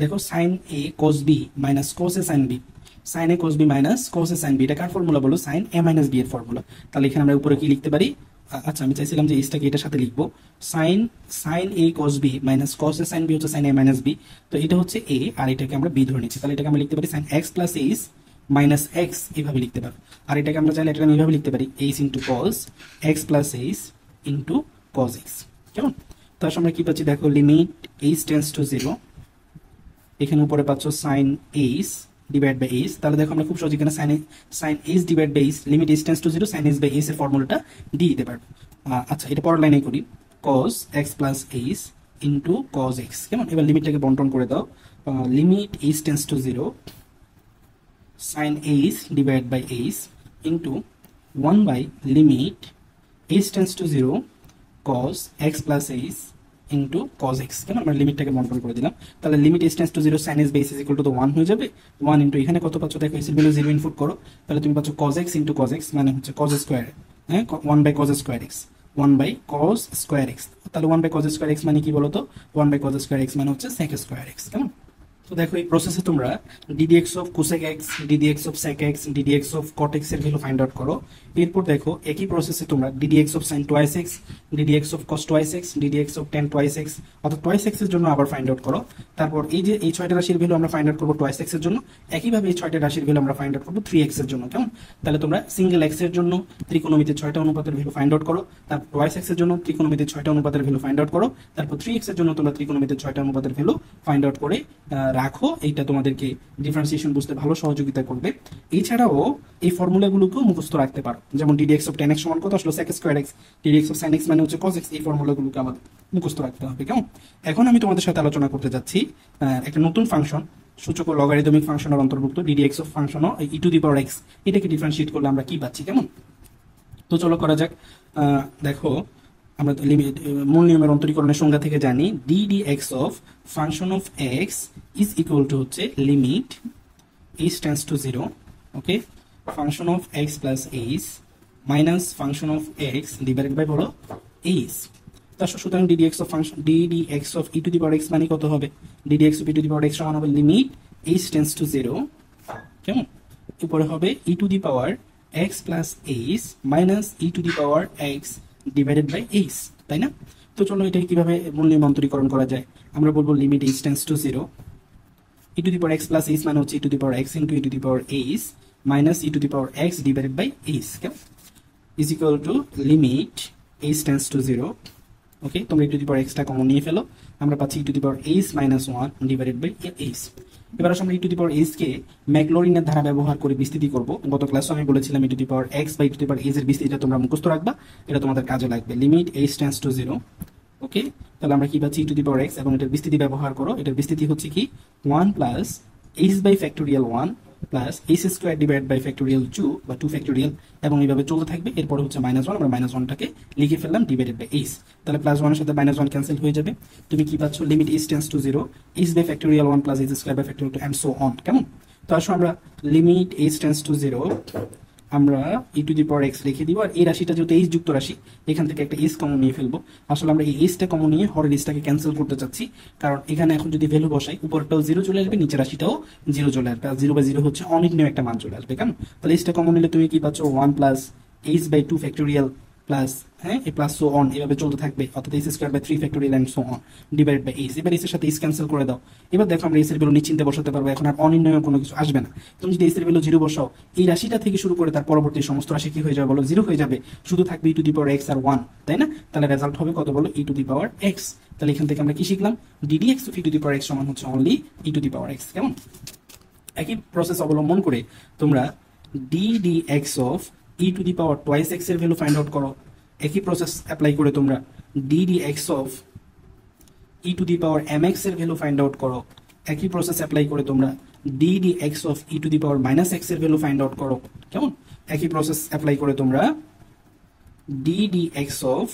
দেখো sine a cos B minus cos A sin B sin A cos B minus cos A sin B এটা কার ফর্মুলা বলো? সাইন এ মাইনাস বি এর ফর্মুলা তাহলে এখানে আমরা উপরে কি লিখতে পারি? আচ্ছা আমি চাইছিলাম যে এইচটাকে এটার সাথে লিখব। Sine sine a cos B minus cos A sin B হচ্ছে সাইন এ মাইনাস বি তো এটা হচ্ছে এ আর এটাকে আমরা বি ধরে নিচ্ছি। তাহলে এটাকে আমরা লিখতে পারি sin x plus h minus x এইভাবে লিখতে পারো আর এটাকে আমরা চাইলে এটাকে আমি এইভাবে লিখতে পারি h into cos x plus h into cos x কেমন? তার আমরা কি পাচ্ছি? দেখো limit h tends to zero এখানে উপরে পাচ্ছ sin h divide by h তাহলে দেখো আমরা খুব সহজ এখানে sin sin h divide by h limit h tends to zero sin h by h এর ফর্মুলাটা দিয়ে দিতে পারব। আচ্ছা এটা পরের লাইনে করি। Cos x plus h into cos x কেমন? এবার লিমিটটাকে বন্টন করে দাও। Limit h tends to zero sin h divide by h into one by limit h tends to zero cos x plus h into cos x কেন? আমরা লিমিটটাকে বন্টন করে দিলাম। তাহলে limit x tends to zero sin s base is equal to one হয়ে যাবে। One into এখানে কত পাচ্ছ? দেখো, এসের ভ্যালু জিরো ইনপুট করো। তাহলে তুমি পাচ্ছ cos x into cos x মানে হচ্ছে কজ স্কোয়ার হ্যাঁ? One by cos square x one by cos square x তাহলে one by cos square x মানে কি বলতো? One by cos square x মানে হচ্ছে সেক স্কোয়ার এক্স কেমন? তো দেখো, এই প্রসেসে তোমরা d d x of cosec x d d x of sec x d d x of cot x এর ভ্যালু ফাইন্ড আউট করো। এরপর দেখো, একই প্রসেসে তোমরা d d x of sin twice x d d x of cos twice x d d x of tan twice x অর্থাৎ twice এক্সের জন্য আবার ফাইন্ড আউট করো। তারপর এই যে এই ছয়টা রাশির ভ্যালু আমরা ফাইন্ড আউট করব টোয়াইস এক্সের জন্য, একইভাবে এই ছয়টা রাশির ভ্যালু আমরা ফাইন্ড আউট করব থ্রি এক্সের জন্য, কেমন? তাহলে তোমরা সিঙ্গেল এক্সের জন্য ত্রিকোণমিতে ছয়টা অনুপাতের ভ্যালু ফাইন্ড আউট করো, তারপর টোয়াইস এক্সের জন্য ত্রিকোণমিতে ছয়টা অনুপাতের ভ্যালু ফাইন্ড আউট করো, তারপর থ্রি এক্সের জন্য তোমরা ত্রিকোণমিতে ছয়টা অনুপাতের ভ্যালু ফাইন্ড আউট করে রাখো, এইটা তোমাদেরকে ডিফারেন্সিয়েশন বুঝতে ভালো সহযোগিতা করবে। এছাড়াও এই ফর্মুলাগুলোকেও মুখস্থ রাখতে পারো। যেমন ডিডিএক্স অফ টেন এক্স সমান কত আসলো? Sec square x d d x of sin x মানে হচ্ছে কস এক্স এই ফর্মুলাগুলোকে আমাদের মুখস্থ রাখতে হবে, কেমন? এখন আমি তোমাদের সাথে আলোচনা করতে যাচ্ছি একটা নতুন ফাংশন সূচক লগারিদমিক ফাংশনের অন্তর্ভুক্ত d d x of function e to the power x এটাকে ডিফারেন্সিয়েট করলে আমরা কি পাচ্ছি, কেমন? তো চলো করা যাক দেখো, আমরা লিমিট মূল নিয়মের অন্তরীকরণের সংজ্ঞা থেকে জানি d d x of function of x is equal to হচ্ছে limit h tends to zero okay function of x plus h minus function of x divided by বলো এইচ তার সুতরাং d d x of function d d x of e to the power x মানে কত হবে? D d x of e to the power x সমান হবে limit h tends to zero কেমন? উপরে হবে e to the power x plus h minus e to the power x divided by h তাই না? তো চলো এটা কীভাবে মূল্য অন্তরীকরণ করা যায়? আমরা বলব limit h tends to zero e to the power x plus h মানে হচ্ছে e to the power x into e to the power h minus e to the power x divided by h কেমন is equal to limit h tends to zero okay তোমরা e to the power এক্সটা common নিয়ে ফেলো। আমরা পাচ্ছি e to the power h minus one divided by h এবার আসলে আমরা e to the power H K ম্যাকলোরিনের ধারা ব্যবহার করে বিস্তৃতি করব। গত ক্লাসে আমি বলেছিলাম e to the power x by to the power h এর বিস্তৃতিটা তোমরা মুখস্থ রাখবা। এটা তোমাদের কাজে লাগবে। Limit h tends to zero okay তাহলে আমরা কি পাচ্ছি e to the power x এবং এটার বিস্তৃতি ব্যবহার করো। এটার বিস্তৃতি হচ্ছে কি? One plus h by factorial one plus h square divide by factorial two বা টু ফ্যাক্টোরিয়াল এবং এইভাবে চলতে থাকবে। এরপরে হচ্ছে মাইনাস ওয়ান আমরা মাইনাস ওয়ানটাকে লিখে ফেললাম ডিভাইডেড বাই এইচ তাহলে প্লাস ওয়ানের সাথে মাইনাস ওয়ান ক্যান্সেল হয়ে যাবে। তুমি কি পাচ্ছ? Limit h tends to zero h by factorial one plus h square by factorial two and so on কেমন? তো আসলে আমরা limit h tends to zero আমরা e to the power x লিখে দিব, আর এই রাশিটা যেহেতু এইচ যুক্ত রাশি, এখান থেকে একটা এস কমন নিয়ে ফেলব। আসলে আমরা এই এসটা কমন নিয়ে হরের এসটাকে ক্যান্সেল করতে চাচ্ছি, কারণ এখানে এখন যদি ভ্যালু বসাই উপরটাও জিরো চলে আসবে, নিচের রাশিটাও জিরো চলে আসবে, আর জিরো বা জিরো হচ্ছে অনেক অনির্ণয় একটা মান চলে আসবে কেন তাহলে এসটা কমন নিলে তুমি কি পাচ্ছ? One plus h by two factorial plus হ্যাঁ এ প্লাস সো অন এভাবে চলতে থাকবে, অর্থাৎ h square by three factorial and so on divide by h এবার এইচের সাথে এইচ ক্যান্সেল করে দাও। এবার দেখো আমরা এইচের ভ্যালু নিশ্চিন্তে বসাতে পারব, এখন আর অনির্ণয় কোনো কিছু আসবে না। তুমি যদি এইচের ভ্যালু জিরো বসাও, এই রাশিটা থেকে শুরু করে তার পরবর্তী সমস্ত রাশি কি হয়ে যাবে বলো? জিরো হয়ে যাবে। শুধু থাকবে e to the power x R one তাই না? তাহলে রেজাল্ট হবে কত বলো? ই টু দি পাওয়ার এক্স তাহলে এখান থেকে আমরা কি শিখলাম? D d x e to the power x সমান হচ্ছে only e to the power x কেমন? একই প্রসেস অবলম্বন করে তোমরা d d x of e to the power twice এক্সের ভ্যালু ফাইন্ড আউট করো। একই প্রসেস অ্যাপ্লাই করে তোমরা। D d x of e to the power m এক্সের ভ্যালু ফাইন্ড আউট করো। একই প্রসেস অ্যাপ্লাই করে তোমরা। D d x of e to the power minus এক্সের ভ্যালু ফাইন্ড আউট করো। কেমন? একই প্রসেস অ্যাপ্লাই করে তোমরা। D d x of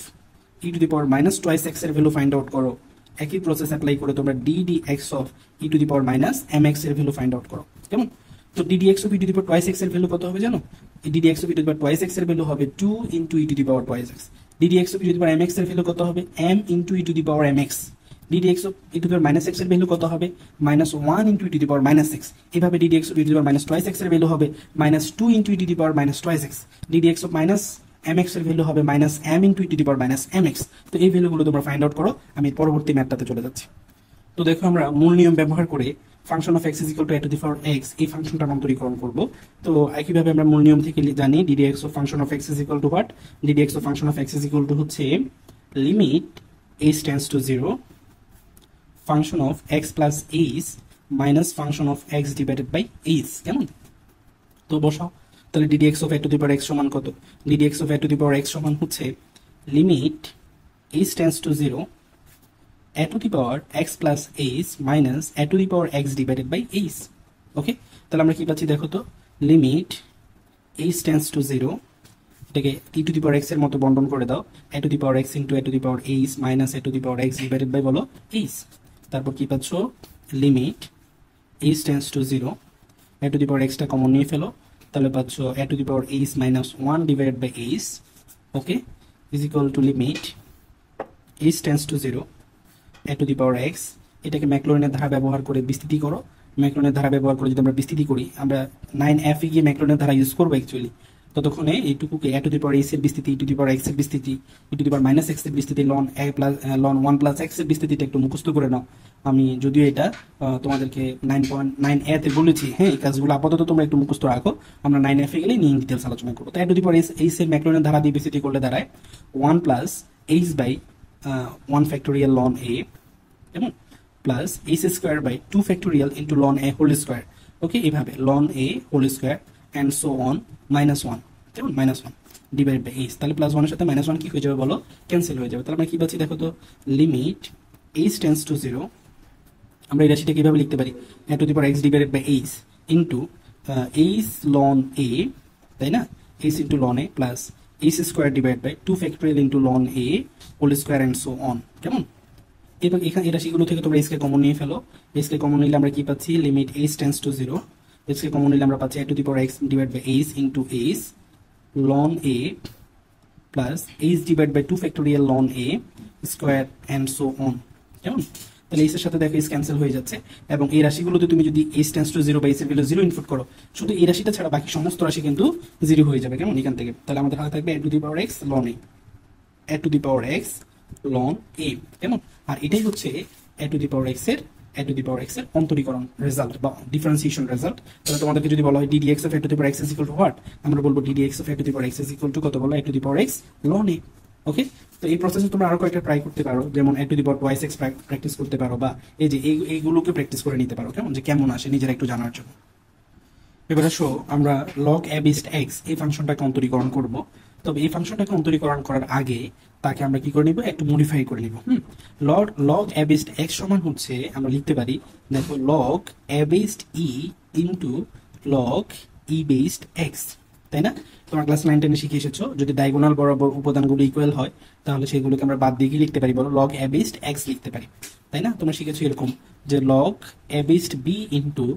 e to the power minus twice এক্সের ভ্যালু ফাইন্ড আউট করো। একই প্রসেস অ্যাপ্লাই করে তোমরা। D d x of e to the power minus m এক্সের ভ্যালু ফাইন্ড আউট করো। কেমন? তো d d x of e to the power twice এক্সের ভ্যালু কত হবে জানো d d x of e to the power twice এক্সের value হবে two into e to the power twice x d d x of e to the power m এক্সের value কত হবে m into e to the power m x d d x of e to the power minus এক্সের value কত হবে minus one into e to the power minus x এভাবে d d x of e to the power minus twice এক্সের value হবে minus two into e to the power minus twice x d d x of minus m এক্সের value হবে minus m into e to the power minus m x তো এই ভ্যালুগুলো তোমরা find out করো আমি পরবর্তী ম্যাথটাতে চলে যাচ্ছি তো দেখো আমরা মূল নিয়ম ব্যবহার করে function of x is equal to a to the power x এই ফাংশনটা অন্তরীকরণ করব। তো একইভাবে আমরা মূল নিয়ম থেকে জানি? D d x of function of x is equal to what d d x of function of x is equal to হচ্ছে limit h tends to zero function of x plus h minus function of x divided by h কেমন? তো বসাও। তাহলে d d x of a to the power x সমান কত? D d x of a to the power x সমান হচ্ছে limit h tends to zero a to the power x plus h minus a to the power x divided by h okay তাহলে আমরা কি পাচ্ছি দেখো তো? Limit h tends to zero এটাকে e to the power x এর মতো বন্টন করে দাও। a to the power x into a to the power h minus a to the power x divided by বলো h তারপর কি পাচ্ছ? Limit h tends to zero a to the power x common নিয়ে ফেলো। তাহলে পাচ্ছ a to the power h minus one divided by h okay is equal to limit h tends to zero a to the power x এটাকে ম্যাকলোরিনের ধারা ব্যবহার করে বিস্তৃতি করো। ম্যাকলোরিনের ধারা ব্যবহার করে যদি আমরা বিস্তৃতি করি, আমরা নাইন এফ এ গিয়ে ম্যাকলোরিনের ধারা ইউজ করব অ্যাকচুয়ালি ততক্ষণে এইটুকুকে এ টু দি পাওয়ার এক্সের বিস্তৃতি ই টু দি পাওয়ার এক্সের বিস্তৃতি ই টু দি পাওয়ার মাইনাস এক্সের বিস্তৃতি ln a plus ln one plus এক্সের বিস্তৃতিটা একটু মুখস্থ করে নাও। আমি যদিও এটা তোমাদেরকে নাইন পয়েন্ট নাইন এতে বলেছি হ্যাঁ এই কাজগুলো আপাতত তোমরা একটু মুখস্থ রাখো। আমরা নাইন এফে গেলে নিয়ে ডিটেলস আলোচনা করব। তো এ টু দি পাওয়ার এর ম্যাকলোরিনের ধারা দিয়ে বিস্তৃতি করলে দাঁড়ায় one plus h by one factorial ln a কেমন plus h square by two factorial into ln a whole square okay এইভাবে ln a whole square and so on minus one কেমন minus one divide by h তাহলে plus ওয়ানের সাথে minus one কি হয়ে যাবে বলো? ক্যান্সেল হয়ে যাবে। তাহলে আমরা কি পাচ্ছি দেখো তো? Limit h tends to zero আমরা এই রাশিটা কীভাবে লিখতে পারি a to the power x divided by h into h ln a তাই না? H into ln a plus h square divide by two factorial into ln a whole square and so on কেমন? এবং এখানে এটা রাশিগুলো থেকে তোমরা SK common নিয়ে ফেলো। SK common নিলে আমরা কি পাচ্ছি? Limit h tends to zero SK common নিলে আমরা পাচ্ছি a to the power x divide by h into h ln a plus h divide by two factorial ln a square and so on কেমন? তাহলে এইচের সাথে দেখো H cancel হয়ে যাচ্ছে। এবং এই রাশিগুলোতে তুমি যদি এইচ টেন্স টু জিরো বা এইচের ভ্যালু জিরো ইনপুট করো, শুধু এই রাশিটা ছাড়া বাকি সমস্ত রাশি কিন্তু জিরো হয়ে যাবে। কেমন? এখান থেকে। তাহলে আমাদের হাতে থাকবে a to the power x ln a a to the power x ln a কেমন? আর এটাই হচ্ছে এ টু দি পাওয়ার এক্সের এ টু দি পাওয়ার এক্সের অন্তরীকরণ রেজাল্ট বা ডিফারেন্সিয়েশন রেজাল্ট তাহলে তোমাদেরকে যদি বলা হয় d d x of a to the power x equal to what আমরা বলব d d x of a to the power x equal to কত বলো? A to the power x ln a okay তো এই প্রসেসে তোমরা আরও কয়েকটা ট্রাই করতে পারো। যেমন a to the power twice x practice করতে পারো বা এই যে এই এইগুলোকে প্র্যাকটিস করে নিতে পারো, কেমন? যে কেমন আসে নিজেরা একটু জানার জন্য। এবার আসো, আমরা লগ অ্যাবিস্ট এক্স এই ফাংশনটাকে অন্তরীকরণ করব। তবে এই ফাংশনটাকে অন্তরীকরণ করার আগে তাকে আমরা কি করে নিব? একটু মডিফাই করে নিব, হুম? Log log a based x সমান হচ্ছে, আমরা লিখতে পারি, দেখো log a based e into log e based x তাই না? তোমার ক্লাস নাইন টেনে শিখে এসেছ। যদি ডায়াগোনাল বরাবর উপাদানগুলো ইকুয়াল হয়, তাহলে সেগুলোকে আমরা বাদ দিয়ে লিখতে পারি বলো? লগ অ্যাবিস্ট এক্স লিখতে পারি। তাই না? তোমরা শিখেছো এরকম যে log a based b into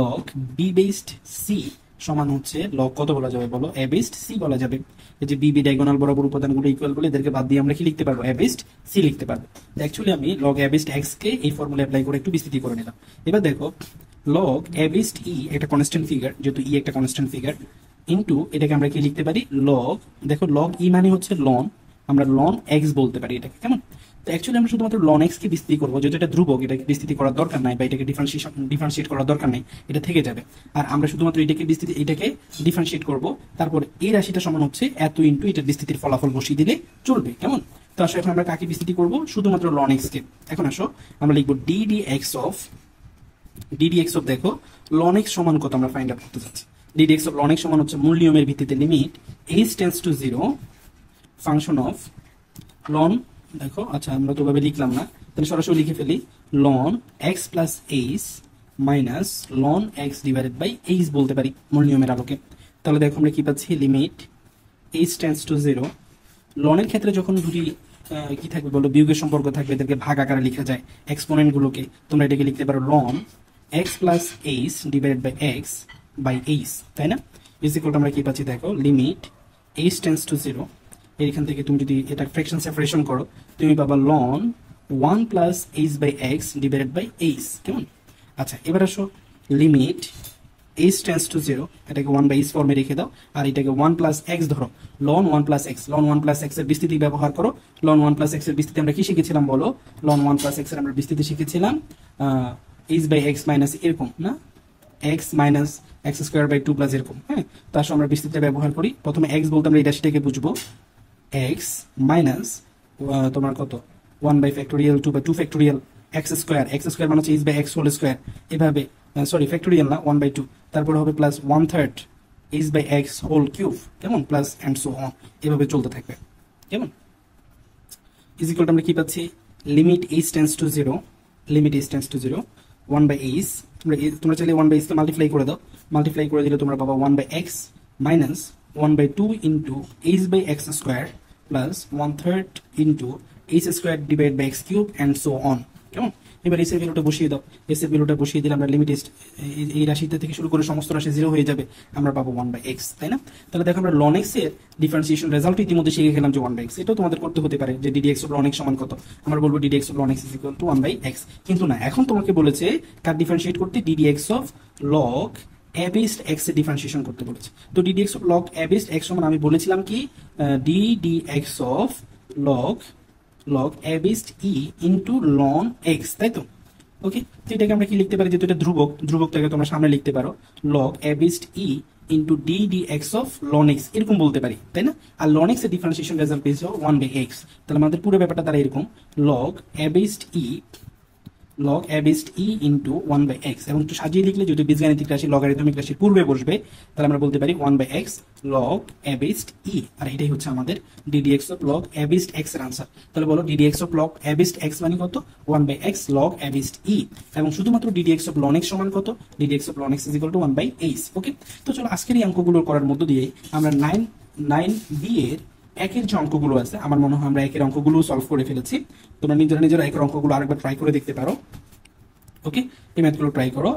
log b based c সমান হচ্ছে লগ কত বলা যাবে বলো? এ বেসড সি বলা যাবে। এই যে বি বি ডায়াগোনাল বরাবর উপাদানগুলো ইকুয়াল বলে এদেরকে বাদ দিয়ে আমরা কি লিখতে পারব? এ বেসড সি লিখতে পারব। অ্যাকচুয়ালি আমি লগ এ বেসড এক্স কে এই ফর্মুলা অ্যাপ্লাই করে একটু বিস্তৃতি করে নিলাম। এবার দেখো লগ এ বেসড ই একটা কনস্ট্যান্ট ফিগার যেহেতু ই একটা কনস্ট্যান্ট ফিগার ইনটু এটাকে আমরা কি লিখতে পারি? লগ দেখো লগ ই মানে হচ্ছে লন আমরা লন এক্স বলতে পারি এটাকে, কেমন? তো অ্যাকচুয়ালি আমরা শুধুমাত্র লন এক্স কে বিস্তৃতি করব। যেহেতু এটা ধ্রুবক, এটাকে বিস্তৃতি করার দরকার নাই বা এটাকে ডিফারেন্সিয়েশন ডিফারেন্সিয়েট করার দরকার নেই, এটা থেকে যাবে। আর আমরা শুধুমাত্র এটাকে বিস্তৃতি, এটাকে ডিফারেন্সিয়েট করব। তারপর এই রাশিটা সমান হচ্ছে এত ইন্টু এটা বিস্তৃতির ফলাফল বসিয়ে দিলে চলবে, কেমন? তো আসলে এখন আমরা কাকে বিস্তৃতি করব? শুধুমাত্র লন এক্স কে। এখন আসো, আমরা লিখব d d x of d d x of দেখো লন এক্স সমান কত আমরা ফাইন্ড আউট করতে যাচ্ছি? ডিডি এক্স অফ এক্স সমান হচ্ছে মূল নিয়মের ভিত্তিতে limit h tends to zero function of ln দেখো আচ্ছা আমরা তো ভাবে লিখলাম না। তাহলে সরাসরি লিখে ফেলি ln x plus h minus ln x divided by h বলতে পারি মূল নিয়মের আলোকে। তাহলে দেখো আমরা কি পাচ্ছি? Limit h tends to zero লনের ক্ষেত্রে যখন দুটি কি থাকবে বলো? বিয়োগের সম্পর্ক থাকবে, এদেরকে ভাগ আকারে লেখা যায় এক্সপোনেন্ট গুলোকে। তোমরা এটাকে লিখতে পারো ln x plus h divided by x by h তাই না? ইজিকল আমরা কি পাচ্ছি? দেখো limit h tends to zero এখান থেকে তুমি যদি এটা ফ্র্যাকশন সেপারেশন করো, তুমি পাবা ln one plus h by x divided by h কেমন? আচ্ছা এবার আসো limit h tends to zero এটাকে ওয়ান বাই এইচ ফর্মে রেখে দাও, আর এটাকে ওয়ান প্লাস এক্স ধরো। Ln one plus x ln one plus এক্সের বিস্তৃতি ব্যবহার করো। লন ওয়ান প্লাস এক্সের বিস্তৃতি আমরা কি শিখেছিলাম বলো? লন ওয়ান প্লাস এক্সের আমরা বিস্তৃতি শিখেছিলাম এইচ বাই এক্স মাইনাস এরকম, না? X minus x square by two plus এরকম হ্যাঁ? তার সঙ্গে আমরা বিস্তৃতি ব্যবহার করি। প্রথমে এক্স বলতে আমরা এই রাশিটাকে বুঝব। এক্স মাইনাস তোমার কত? One by factorial two by two factorial x square x square মানে হচ্ছে h by x whole square এভাবে সরি ফ্যাক্টোরিয়াল না ওয়ান বাই টু তারপরে হবে plus one third h by x whole cube কেমন? Plus and so on এভাবে চলতে থাকবে। কেমন? ইজিকলটা আমরা কি পাচ্ছি? Limit h tends to zero limit h tends to zero one by h তোমরা এই- তোমরা চাইলে ওয়ান বাই এইচকে মাল্টিপ্লাই করে দাও। মাল্টিপ্লাই করে দিলে তোমরা পাবা one by x minus one by two into h by x square plus one third into h square divide by x cube and so on কেমন? এবার এসের ভ্যালুটা বসিয়ে দাও। এসের ভ্যালুটা বসিয়ে দিলে আমরা লিমিট এই রাশিতে থেকে শুরু করে সমস্ত রাশি জিরো হয়ে যাবে। আমরা পাবো ওয়ান বাই এক্স তাই না? তাহলে দেখো আমরা লন এক্সের ডিফারেন্সিয়েশন রেজাল্ট ইতিমধ্যে শিখে গেলাম যে ওয়ান বাই এক্স এটাও তোমাদের করতে হতে পারে যে d d x of ln x সমান কত। আমরা বলব d d x ln x is equal to one by x কিন্তু না, এখন তোমাকে বলেছে কার ডিফারেন্সিয়েট করতে? D d x of log a based এক্সের ডিফারেন্সিয়েশন করতে বলেছে। তো d d x of log a based x সমান আমি বলেছিলাম কি? D d x of log log a based e into ln x তাই তো? ওকে তো এটাকে আমরা কি লিখতে পারি? যেহেতু এটা ধ্রুবক, ধ্রুবকটাকে তোমরা সামনে লিখতে পারো। Log a based e into d d x of ln x এরকম বলতে পারি, তাই না? আর লন এক্সের ডিফারেন্সিয়েশন রেজাল্ট পেয়েছে ওয়ান বাই এক্স তাহলে আমাদের পুরো ব্যাপারটা তারা এরকম। Log a based e log a based e into one by x এবং একটু সাজিয়ে লিখলে যদি বীজগাণিতিক রাশি, লগারিদমিক রাশির পূর্বে বসবে, তাহলে আমরা বলতে পারি one by x log a based e আর এটাই হচ্ছে আমাদের d d x of log a based এক্সের আনসার তাহলে বলো d d x of log a based x মানে কত? One by x log a based e এবং শুধুমাত্র d d x of ln x সমান কত? D d x of ln x is equal to one by h okay তো চলো আজকের এই অঙ্কগুলো করার মধ্য দিয়ে আমরা নাইন নাইন বি এর একের যে অঙ্কগুলো আছে, আমার মনে হয় আমরা একের অঙ্কগুলো সলভ করে ফেলেছি। তোমরা নিজেরা নিজেরা একের অঙ্কগুলো আরেকবার ট্রাই করে দেখতে পারো। ওকে এই ম্যাথগুলো ট্রাই করো।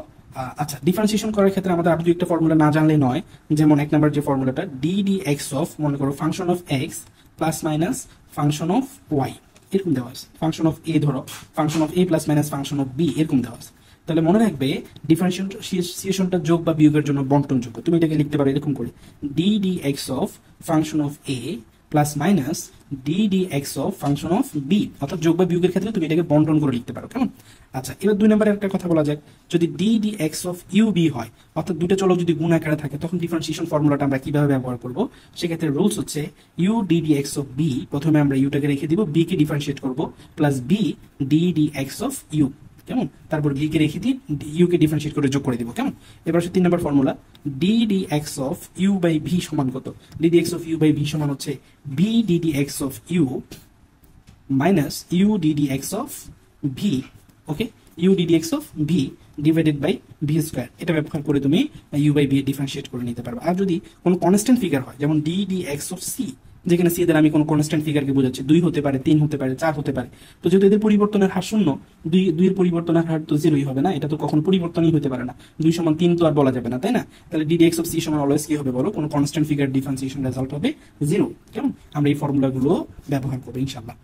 আচ্ছা ডিফারেন্সিয়েশন করার ক্ষেত্রে আমাদের আরও একটা ফর্মুলা না জানলে নয়, যেমন এক নাম্বার যে ফর্মুলাটা ডি ডি এক্স অফ মনে করো function of x plus minus function of y এরকম দেওয়া আছে। ফাংশন অফ এ ধরো function of a plus minus function of b এরকম দেওয়া আছে। তাহলে মনে রাখবে ডিফারেন্সিয়েশনটা যোগ বা বিয়োগের জন্য বন্টন বন্টনযোগ্য। তুমি এটাকে লিখতে পারো এরকম করে। D d x of function of a plus minus d d x of function of b অর্থাৎ যোগ বা বিয়োগের ক্ষেত্রে তুমি এটাকে বন্টন করে লিখতে পারো, কেমন? আচ্ছা এবার দুই নম্বরে একটা কথা বলা যাক। যদি d d x of u b হয়, অর্থাৎ দুটো চলক যদি গুণ আকারে থাকে, তখন ডিফারেন্সিয়েশন ফর্মুলাটা আমরা কীভাবে ব্যবহার করব? সেক্ষেত্রে রুলস হচ্ছে u d d x of b প্রথমে আমরা ইউটাকে রেখে দিব বি কে ডিফারেন্সিয়েট করব plus b d d x of u কেমন? তারপর বি কে রেখে দিই ইউ কে ডিফারেন্সিয়েট করে যোগ করে দিব, কেমন? এবার হচ্ছে তিন নম্বর formula d d x of u by v সমান কত? D d x of u by v সমান হচ্ছে b d d x of u minus u d d x of v okay u d d x of v divided by v square এটা ব্যবহার করে তুমি you by V differentiate করে নিতে পারবে। আর যদি কোনো কনস্ট্যান্ট ফিগার হয়, যেমন d d x of c যেখানে সি দ্বারা আমি কোনো কনস্ট্যান্ট ফিগারকে বোঝাচ্ছি। দুই হতে পারে, তিন হতে পারে, চার হতে পারে। তো যেহেতু এদের পরিবর্তনের হার শূন্য, দুই, দুইয়ের পরিবর্তনের হার তো জিরোই হবে না। এটা তো কখন পরিবর্তনই হতে পারে না। দুই সমান তিন তো আর বলা যাবে না, তাই না? তাহলে d d x of c সমান অলওয়েজ কি হবে বলো। কোনো কনস্ট্যান্ট ফিগার ডিফারেন্সিয়েশন রেজাল্ট হবে জিরো কেমন? আমরা এই ফর্মুলাগুলো ব্যবহার করব ইনশাল্লাহ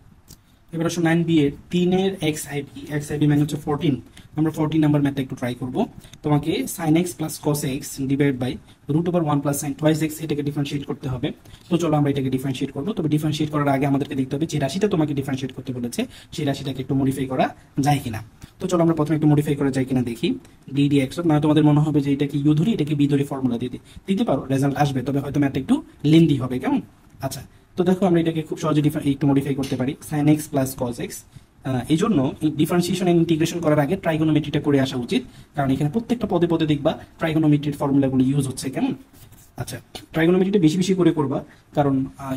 এবার আসো নাইন বি এর তিনের এক্স আইভি এক্স আইভি মানে হচ্ছে ফোরটিন আমরা ফোরটিন নাম্বার ম্যাথটা একটু ট্রাই করব। তোমাকে sine x plus cos x divide by root over one plus sine twice x এটাকে ডিফারেন্সিয়েট করতে হবে। তো চলো আমরা এটাকে ডিফারেন্সিয়েট করব। তবে ডিফারেন্সিয়েট করার আগে আমাদেরকে দেখতে হবে যে রাশিটা তোমাকে ডিফারেন্সিয়েট করতে বলেছে সেই রাশিটাকে একটু মডিফাই করা যায় কিনা। তো চলো আমরা প্রথমে একটু মডিফাই করা যায় কিনা দেখি। ডি ডি এক্স মানে তোমাদের মনে হবে যে এটাকে ইউ ধরি এটাকে বি ধরি ফর্মুলা দিতে দিতে পারো রেজাল্ট আসবে, তবে হয়তো ম্যাথটা একটু লেন্দি হবে, কেমন? আচ্ছা তো দেখো আমরা এটাকে খুব সহজে একটু মডিফাই করতে পারি। Sine x plus cos x এই জন্য ডিফারেন্সিয়েশন এন্ড ইন্টিগ্রেশন করার আগে ট্রাইগোনোমেট্রিটা করে আসা উচিত। কারণ এখানে প্রত্যেকটা পদে পদে দেখবা ট্রাইগোনোমেট্রির ফর্মুলাগুলো ইউজ হচ্ছে, কেমন? আচ্ছা ট্রাইগোনোমেট্রিটা বেশি বেশি করে করবা, কারণ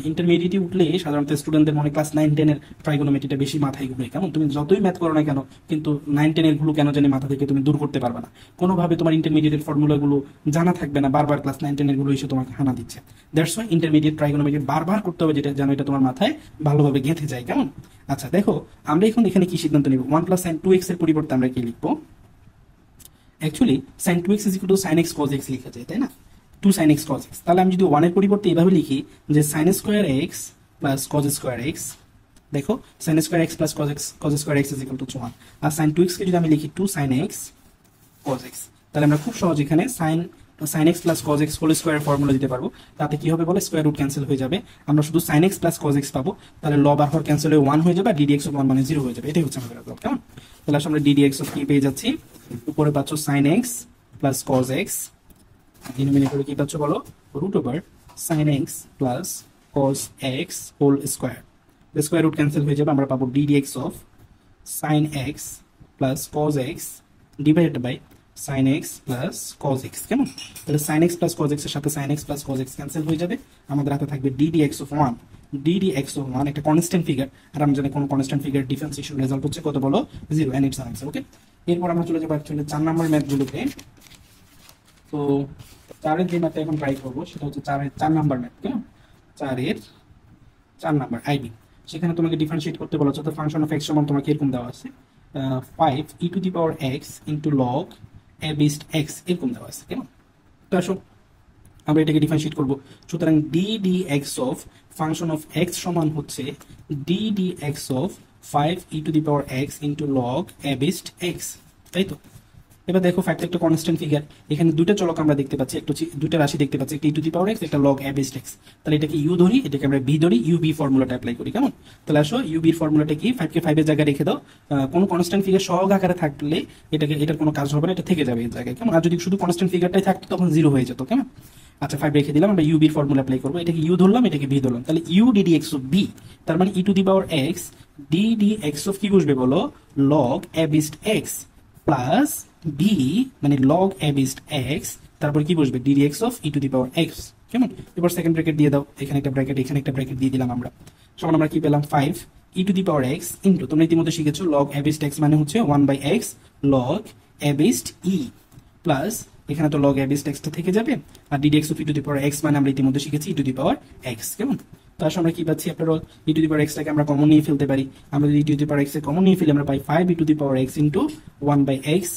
ইন্টারমিডিয়েটে উঠলে সাধারণত স্টুডেন্টদের মনে ক্লাস নাইন টেনের ট্রাইগোনোমেট্রিটা বেশি মাথায় ঘুরে। কেমন? তুমি যতই ম্যাথ করো না কেন, কিন্তু নাইন টেনেরগুলো কেন জানি মাথা থেকে তুমি দূর করতে পারবে না। কোনোভাবে তোমার ইন্টারমিডিয়েটের ফর্মুলাগুলো জানা থাকবে না, বারবার ক্লাস নাইন টেনেরগুলো এসে তোমাকে হানা দিচ্ছে। দ্যাটস ওয়াই ইন্টারমিডিয়েট ট্রাইগোনোমেট্রি বারবার করতে হবে, যেটা যেন এটা তোমার মাথায় ভালোভাবে গেঁথে যায়। কেমন? আচ্ছা দেখো, আমরা এখন এখানে কি সিদ্ধান্ত নিব? ওয়ান প্লাস সাইন টু এক্সের পরিবর্তে আমরা কি লিখব? Actually sin two x is equal to sin x cos x লেখা যায়, তাই না? Two sin x cos x তাহলে আমি যদি ওয়ানের পরিবর্তে এভাবে লিখি যে sin square x plus cos square x দেখো sin square x plus cos x cos square x is equal to one R sign two এক্সকে যদি আমি লিখি two sin x cos x তাহলে আমরা খুব সহজ এখানে sin sin x plus cos x whole square formula দিতে পারব। তাতে কি হবে বলে? স্কোয়ার রুট ক্যান্সেল হয়ে যাবে। আমরা শুধু sin x plus cos x পাবো। তাহলে ল বার হওয়ার ক্যান্সেল হয়ে ওয়ান হয়ে যাবে আর ডিডি এক্স ওয়ান মানে জিরো হয়ে যাবে। এটাই হচ্ছে আমাদের কেমন? তাহলে আসলে আমরা ডিডি এক্স অফ কি পেয়ে যাচ্ছি। উপরে পাচ্ছ sin x plus cos x ডিনোমিনেটরে কি পাচ্ছ বলো? Root over sin x plus cos x whole square square root cancel হয়ে যাবে, আমরা পাবো d d x of sin x plus cos x divided by sin x plus cos x কেমন? তাহলে sign x plus cos এক্সের সাথে sin x plus cos x cancel হয়ে যাবে, আমাদের হাতে থাকবে d d x of one d d x of one একটা কনস্ট্যান্ট ফিগার আর আমরা জানি কোনো কনস্ট্যান্ট ফিগার ডিফারেন্সিয়েশন রেজাল্ট হচ্ছে কত বলো? Zero and it's answer okay এরপর আমরা চলে যাব অ্যাকচুয়ালি চার নম্বর ম্যাথগুলোতে তো চারের যে ম্যাথটা এখন ট্রাই করব, সেটা হচ্ছে চারের চার নাম্বার ম্যাথ কেমন চারের চার নাম্বার আইবি সেখানে তোমাকে ডিফারেন্সিয়েট করতে বলা হচ্ছে ফাংশন অফ এক্স সমান তোমাকে এরকম দেওয়া আছে। Five e to the power x into log a beast x এরকম দেওয়া আছে কেমন তো আসো, আমরা এটাকে ডিফারেন্সিয়েট করব। সুতরাং d d x of function of x সমান হচ্ছে d d x of five e to the power x into log a beast x তাই তো? এবার দেখো ফাইভটা একটা কনস্ট্যান্ট ফিগার এখানে দুটো চলক আমরা দেখতে পাচ্ছি। একটু দুটো রাশি দেখতে পাচ্ছি। একটা e to the power x একটা লগ বেস্ট এক্স তাহলে এটাকে ইউ ধরি, এটাকে আমরা বি ধরি ইউ বি ফর্মুলাটা অ্যাপ্লাই করি, কেমন? তাহলে আসো ইউ বির ফর্মুলাটা কি? ফাইভ কে ফাইভের জায়গায় রেখে দাও। কোনো কনস্ট্যান্ট ফিগার সহগ আকারে থাকলে এটাকে, এটার কোনো কাজ হবে না, এটা থেকে যাবে এই জায়গায়, কেমন? আর যদি শুধু কনস্ট্যান্ট ফিগারটাই থাকতো, তখন জিরো হয়ে যেত, কেমন? আচ্ছা ফাইভ রেখে দিলাম, আমরা ইউ বির ফর্মুলা অ্যাপ্লাই করব। এটাকে ইউ ধরলাম, এটাকে বি ধরলাম। তাহলে u d d x of v তার মানে e to the power x d d x of কি বসবে বলো? Log a beast x plus v মানে লগ এ এক্স তারপর কি বসবে? D x of e to the power x কেমন? এবার সেকেন্ড ব্র্যাকেট দিয়ে দাও। এখানে একটা ব্র্যাকেট এখানে একটা ব্র্যাকেট দিয়ে দিলাম আমরা। সমান আমরা কি পেলাম? Five e to the power x into তোমরা ইতিমধ্যে শিখেছো লগ এ এক্স মানে হচ্ছে one by x log a e plus এখানে তো লগ এ এক্সটা থেকে যাবে, আর d d x of e to the power x মানে আমরা ইতিমধ্যে শিখেছি ই টু দি পাওয়ার এক্স কেমন? তো আমরা কি পাচ্ছি? আপনার ই টু দি পাওয়ার এক্সটাকে আমরা কমন নিয়ে ফেলতে পারি। আমরা যদি e to the power x common নিয়ে ফেলি, আমরা পাই five e to the power x into one by x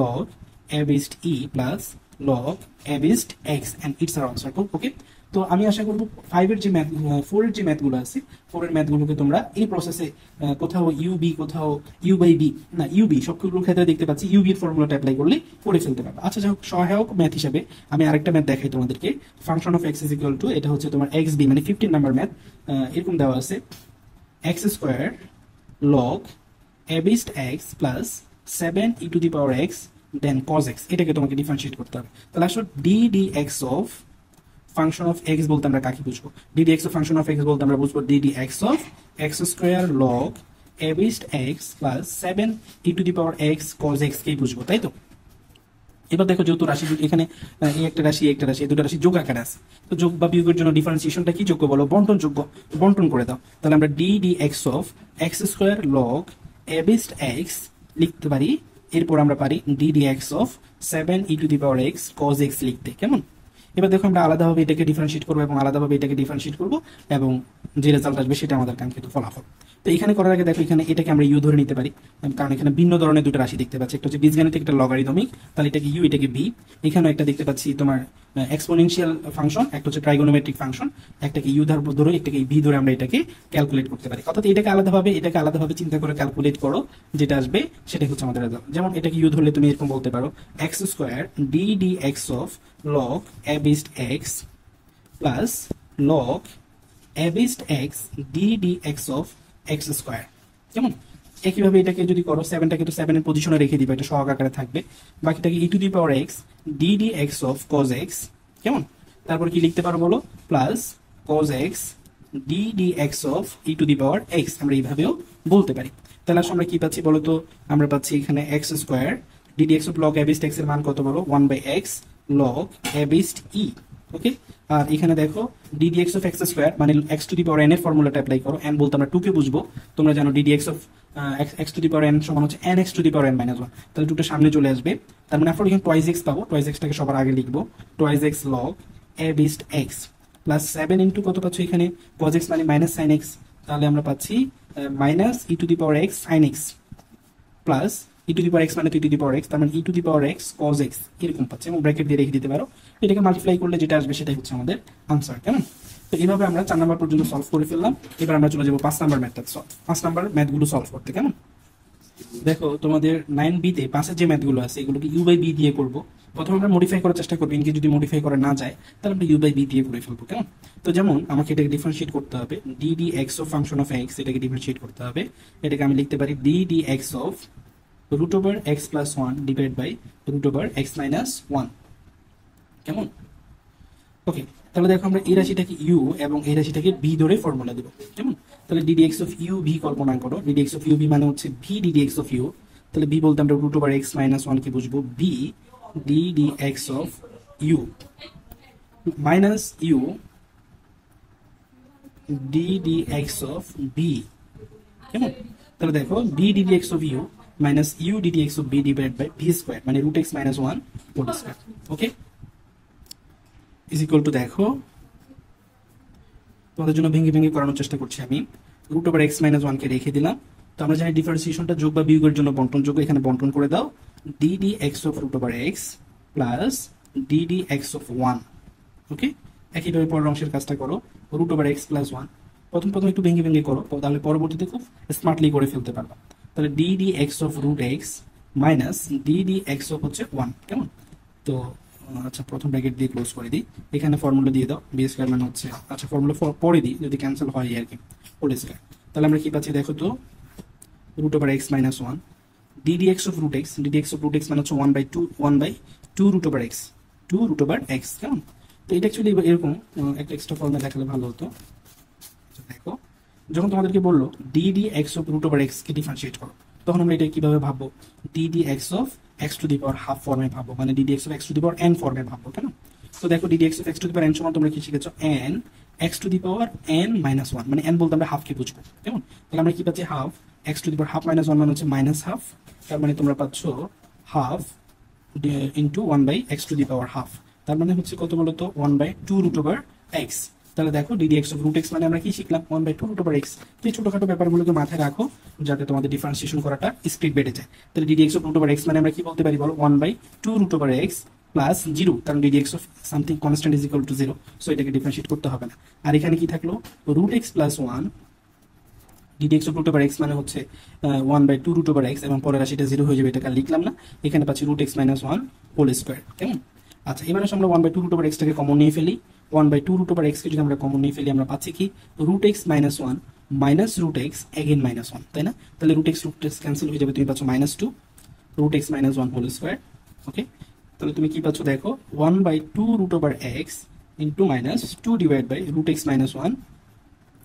log a beast e plus log a beast x, and it's our answer okay? তো আমি আশা করব ফাইভের যে ম্যাথ ফোরের যে ম্যাথগুলো আছে ফোরের ম্যাথগুলোকে তোমরা এই প্রসেসে কোথাও ইউ বি কোথাও ইউ বাই বি না ইউ বি সবগুলোর ক্ষেত্রে দেখতে পাচ্ছি ইউ বির ফর্মুলাটা অ্যাপ্লাই করলে করে ফেলতে পারবে। আচ্ছা যাই হোক, সহায়ক ম্যাথ হিসেবে আমি আরেকটা ম্যাথ দেখাই তোমাদেরকে। Function of x is equal to এটা হচ্ছে তোমার এক্স বি মানে ফিফটিন নাম্বার ম্যাথ এরকম দেওয়া আছে। X square log a beast x plus seven e to the power x then cos x এটাকে তোমাকে ডিফারেন্সিয়েট করতে হবে। তাহলে আসলে d d x of function of x বলতে আমরা কাকে বুঝব? D d x of function of x বলতে আমরা বুঝব d d x of x square log a beast x plus seven e to the power x cos x কেই বুঝব, তাই তো? এবার দেখো যেহেতু রাশি, এখানে এই একটা রাশি একটা রাশি দুটো রাশি যোগ আকারে আছে। তো যোগ বা বিয়োগের জন্য ডিফারেন্সিয়েশনটা কি যোগ্য বলো? বন্টন যোগ্য। বন্টন করে দাও। তাহলে আমরা d d x of x square log a beast x লিখতে পারি। এরপর আমরা পারি d d x of seven e to the power x cos x লিখতে। কেমন? এবার দেখো আমরা আলাদাভাবে এটাকে ডিফারেন্সিয়েট করব এবং আলাদাভাবে এটাকে ডিফারেন্সিয়েট করব এবং যে রেজাল্ট আসবে সেটা আমাদের কাঙ্ক্ষিত ফলাফল। তো এখানে করার আগে দেখো এখানে এটাকে আমরা ইউ ধরে নিতে পারি কারণ এখানে ভিন্ন ধরনের দুটো রাশি দেখতে পাচ্ছি। একটা হচ্ছে বীজগাণিতিক, একটা লগারিদমিক তাহলে এটাকে ইউ এটাকে বি এখানে একটা দেখতে পাচ্ছি তোমার এক্সপোনেনশিয়াল ফাংশন একটা হচ্ছে ট্রাইগোনোমেট্রিক ফাংশন একটাকে ইউ ধরবো ধরে, একটাকে বি ধরে আমরা এটাকে ক্যালকুলেট করতে পারি। অর্থাৎ এটাকে আলাদাভাবে এটাকে আলাদাভাবে চিন্তা করে ক্যালকুলেট করো, যেটা আসবে সেটাই হচ্ছে আমাদের রেজাল্ট যেমন এটাকে ইউ ধরলে তুমি এরকম বলতে পারো x square d d x of a beast x plus log a beast x d d x of x square কেমন একইভাবে এটাকে যদি করো সেভেনটাকে তো সেভেনের পজিশনে রেখে দিবে, এটা সহগ আকারে থাকবে। বাকিটাকে e to the power x d d x of cos x কেমন? তারপর কি লিখতে পারো বলো? Plus cos x d d x of e to the power x আমরা এইভাবেও বলতে পারি। তাহলে আমরা কি পাচ্ছি বলো তো? আমরা পাচ্ছি এখানে x square d x of log a beast এক্সের মান কত বলো? One by x log a beast e okay আর এখানে দেখো d d x of x square মানে x to the power n এর ফর্মুলাটা অ্যাপ্লাই করো। এন বলতে আমরা টুকে বুঝব। তোমরা জানো d d x of x to the power n সমান হচ্ছে n to the power n minus তাহলে টুটা সামনে চলে আসবে। তার মানে আপনার এখানে টোয়াইজ এক্স পাবো। টোয়াইজ এক্সটাকে সবার আগে লিখব। Twice x log a beast x plus seven into কত পাচ্ছ এখানে? কজ এক্স মানে মাইনাস সাইন এক্স তাহলে আমরা পাচ্ছি minus e to the power x sin x plus e to the power x মানে e to the power x তার মানে e to the power x cos x এরকম পাচ্ছে, এবং ব্র্যাকেট দিয়ে রেখে দিতে পারো। এটাকে মাল্টিপ্লাই করলে যেটা আসবে সেটাই হচ্ছে আমাদের আনসার কেমন? তো এইভাবে আমরা চার নাম্বার পর্যন্ত সলভ করে ফেললাম। এবার আমরা চলে যাব পাঁচ নাম্বার ম্যাথটা সলভ পাঁচ নাম্বার ম্যাথগুলো সলভ করতে, কেমন? দেখো, তোমাদের নাইন বিতে পাঁচের যে ম্যাথগুলো আছে, এগুলোকে ইউ বাই বি দিয়ে করব। প্রথমে আমরা মডিফাই করার চেষ্টা করব ইনকে যদি মডিফাই করা না যায়, তাহলে আমরা ইউ বাই বি দিয়ে করে ফেলব, কেমন? তো যেমন আমাকে এটাকে ডিফারেন্সিয়েট করতে হবে d d x of function of x এটাকে ডিফারেন্সিয়েট করতে হবে। এটাকে আমি লিখতে পারি d d x of root over x plus one divide by root over x minus one কেমন? ওকে তাহলে দেখো আমরা এই রাশিটাকে ইউ এবং এই রাশিটাকে বি ধরে ফর্মুলা দেবো। কেমন? তাহলে d d x of u v কল্পনা করো। D d x of u v মানে হচ্ছে v d d x of u তাহলে বি বলতে আমরা root over x minus one কি বুঝব। V d d x of u minus u d d of v কেমন? তাহলে দেখো v d d x of u u d d x of v divide by v square মানে root x minus one whole square okay is equal to দেখো, তোমাদের জন্য ভেঙে ভেঙে করানোর চেষ্টা করছি আমি। রুট ওভার এক্স মাইনাস ওয়ানকে রেখে দিলাম। তো আমরা জানি ডিফারেন্সিয়েশনটা যোগ বা বিয়োগের জন্য বন্টন যোগ, এখানে বন্টন করে দাও। Root over x plus d d x of one okay একইভাবে পরের অংশের কাজটা করো। Root over x plus one প্রথম প্রথম একটু ভেঙে ভেঙে করো, তাহলে পরবর্তীতে খুব স্মার্টলি করে ফেলতে পারবা। তাহলে d d x of root x minus d d x of হচ্ছে ওয়ান কেমন? তো আচ্ছা প্রথম ব্র্যাকেট দিয়ে ক্লোজ করে দিই। এখানে ফর্মুলা দিয়ে দাও। বি স্কোয়ার মানে হচ্ছে আচ্ছা ফর্মুলা পরে দিই যদি ক্যান্সেল হয় আর কি হোল স্কোয়ার তাহলে আমরা কি পাচ্ছি দেখো তো root over x minus one d d x of root x d d x of root x মানে হচ্ছে one by two one by two root over x two root over x কেমন? তো এটা অ্যাকচুয়ালি এরকম আহ, একটা extra ফর্মে দেখালে ভালো হতো। আচ্ছা, দেখো। যখন তোমাদেরকে বলল d d x of root over x K differentiate করো, তখন আমরা এটা কীভাবে ভাববো? D d x of x to the power half ফর্মে ভাববো মানে d d x of x to the power n ফর্মে ভাববো কেন তো দেখো d d x of x to the power n সমান তোমরা কি শিখেছো? N x to the power n minus one মানে এন বলতে আমরা হাফকে বুঝব, কেমন? তাহলে আমরা কি পাচ্ছি? Half x to the power half minus one মানে হচ্ছে মাইনাস হাফ তার মানে তোমরা পাচ্ছ half into one by x to the power half তার মানে হচ্ছে কত বলতো? One by two root over x তাহলে দেখো d d x of root x মানে আমরা কি শিখলাম? One by two root over x তো এই ছোটখাটো ব্যাপারগুলোকে মাথায় রাখো, যাতে তোমাদের ডিফারেন্সিয়েশন করাটা স্পিড বেড়ে যায়। তাহলে d d x of root over x মানে আমরা কি বলতে পারি বলো? One by two root over x plus zero কারণ d d x of something constant is equal to zero so এটাকে ডিফারেন্সিয়েট করতে হবে না। আর এখানে কি থাকল? Root x plus one d d x of root over x মানে হচ্ছে one by two root over x এবং পরের রাশিটা জিরো হয়ে যাবে এটাকে লিখলাম না। এখানে পাচ্ছি root x minus one whole square কেমন? আচ্ছা এবার আমরা one by two root over এক্সটাকে common নিয়ে ফেলি। One by two root over এক্সকে যদি আমরা কমন নিয়ে ফেলি আমরা পাচ্ছি কি root x minus one minus root x again minus one তাই না তাহলে root x root x cancel হয়ে যাবে তুমি পাচ্ছ minus two root x minus one whole square okay তাহলে তুমি কি পাচ্ছ দেখো one by two root over x into minus two divide by root x minus one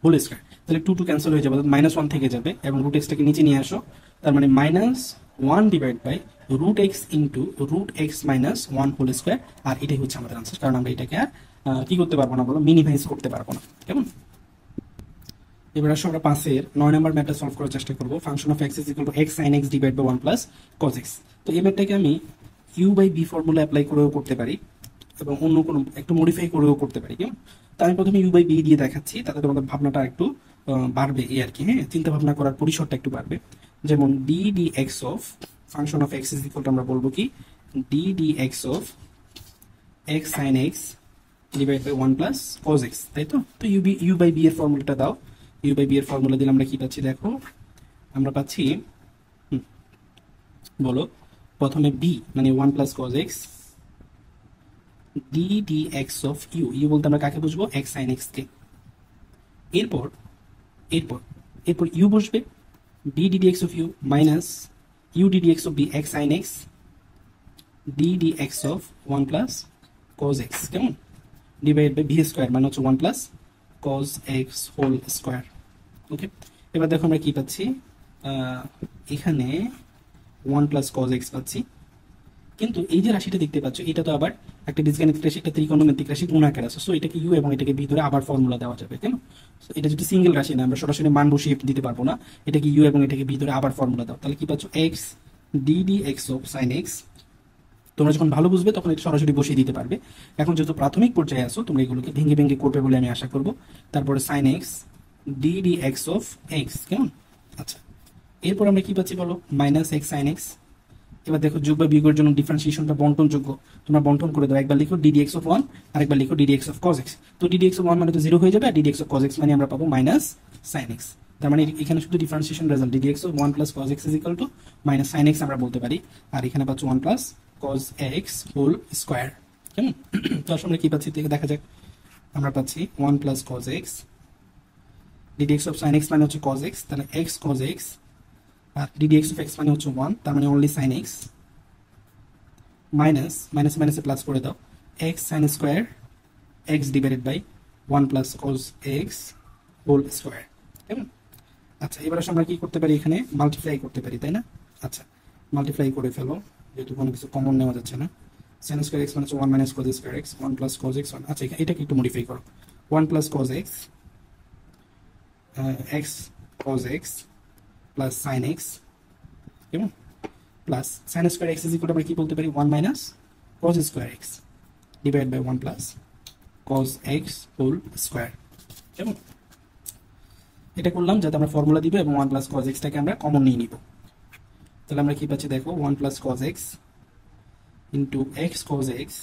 whole square তাহলে টু টু ক্যান্সেল হয়ে যাবে মাইনাস ওয়ান থেকে যাবে এবং রুট এক্সটাকে নিচে নিয়ে আসো তার মানে minus one divide by root x into root x minus one whole square আর এটাই হচ্ছে আমাদের আনসার কারণ আমরা এটাকে আর আহ, কি করতে পারব না বলো? মিনিমাইজ করতে পারব না। কেমন? এবার আসো আমরা পাঁচের নয় নম্বর ম্যাথটা সলভ করার চেষ্টা করব। Function of x is equal to x sine x divide by one plus cos x তো এই ম্যাথটাকে আমি u by v formula apply করেও করতে পারি এবং অন্য কোনো একটু মডিফাই করেও করতে পারি। কেমন? তো আমি প্রথমে ইউ বাই বি দিয়ে দেখাচ্ছি, তাতে তোমাদের ভাবনাটা একটু বাড়বে এই আর কি হ্যাঁ? চিন্তা ভাবনা করার পরিসরটা একটু বাড়বে। যেমন d d x of function of x is equal to আমরা বলব কি? D d x of x sine x divide by one plus cos x তাই তো তো u v u by v এর ফর্মুলাটা দাও। ইউ বাই বি এর ফর্মুলা দিলে আমরা কি পাচ্ছি দেখো? আমরা পাচ্ছি হুম, বলো। প্রথমে বি মানে one plus cos x d d x of u u বলতে আমরা কাকে বুঝব? এক্স সাইন এক্স কে এরপর এরপর এরপর ইউ বসবে d d x of u minus u d x of v x sine x d d x of one plus cos x কেমন? Divide by v square মানে হচ্ছে one plus cos x whole square okay এবার দেখো আমরা কি পাচ্ছি? এখানে one plus cos x পাচ্ছি। কিন্তু এই যে রাশিটা দেখতে পাচ্ছ, এটা তো আবার একটা বীজগাণিতিক রাশি, একটা ত্রিকোণমিতিক রাশি গুণাকার আছে। সো এটাকে ইউ এবং এটাকে বি ধরে আবার ফর্মুলা দেওয়া যাবে কেন So, এটা যদি সিঙ্গেল রাশি না, আমরা সরাসরি মান বসিয়ে দিতে পারব না। এটাকে ইউ এবং এটাকে বি ধরে আবার ফর্মুলা দাও। তাহলে কি পাচ্ছ? X d d x of sine x তোমরা যখন ভালো বুঝবে, তখন এটা সরাসরি বসিয়ে দিতে পারবে। এখন যেহেতু প্রাথমিক পর্যায়ে আসো তোমরা এগুলোকে ভেঙে ভেঙে করবে বলে আমি আশা করব। তারপরে sine x d d x of x কেমন? আচ্ছা এরপর আমরা কি পাচ্ছি বলো? মাইনাস এক্স সাইন এক্স এবার দেখো, যোগ বা বিয়োগের জন্য ডিফারেন্সিয়েশনটা বন্টনযোগ্য তোমরা বন্টন করে দাও। একবার লিখো d d x of one আর একবার লিখো d d x of cos x তো d d x of one মানে তো জিরো হয়ে যাবে, আর d d x of cos x মানে আমরা পাবো মাইনাস সাইন এক্স তার মানে এখানে শুধু differentiation result d d x of one plus cos x is equal to minus sine x আমরা বলতে পারি। আর এখানে পাচ্ছ one plus cos x whole square কেমন তো আসলে আমরা কি পাচ্ছি? থেকে দেখা যাক। আমরা পাচ্ছি one plus cos x d d x of sine x মানে হচ্ছে কজ এক্স তাহলে x cos x R d d x of x মানে হচ্ছে ওয়ান তার মানে only sine x minus minus মাইনাসে প্লাস করে দাও। X sine square x divided by one plus cos x whole square কেমন আচ্ছা এবার আসলে আমরা কি করতে পারি এখানে? মাল্টিপ্লাই করতে পারি, তাই না? আচ্ছা মাল্টিপ্লাই করে ফেলো। যেহেতু কোনো কিছু কমন নেওয়া যাচ্ছে না। সাইন স্কোয়ার এক্স মানে হচ্ছে one minus cos square x one plus cos x one আচ্ছা এটাকে একটু মডিফাই করো। One plus cos x x cos x plus sine x কেমন? Plus sine square x is equal আমরা কি বলতে পারি? One minus cos square x divide by one plus cos x whole square কেমন? এটা করলাম যাতে আমরা ফর্মুলা দিব এবং ওয়ান প্লাস কজ এক্সটাকে আমরা কমন নিয়ে নিব। তাহলে আমরা কি পাচ্ছি দেখো one plus cos x into x cos x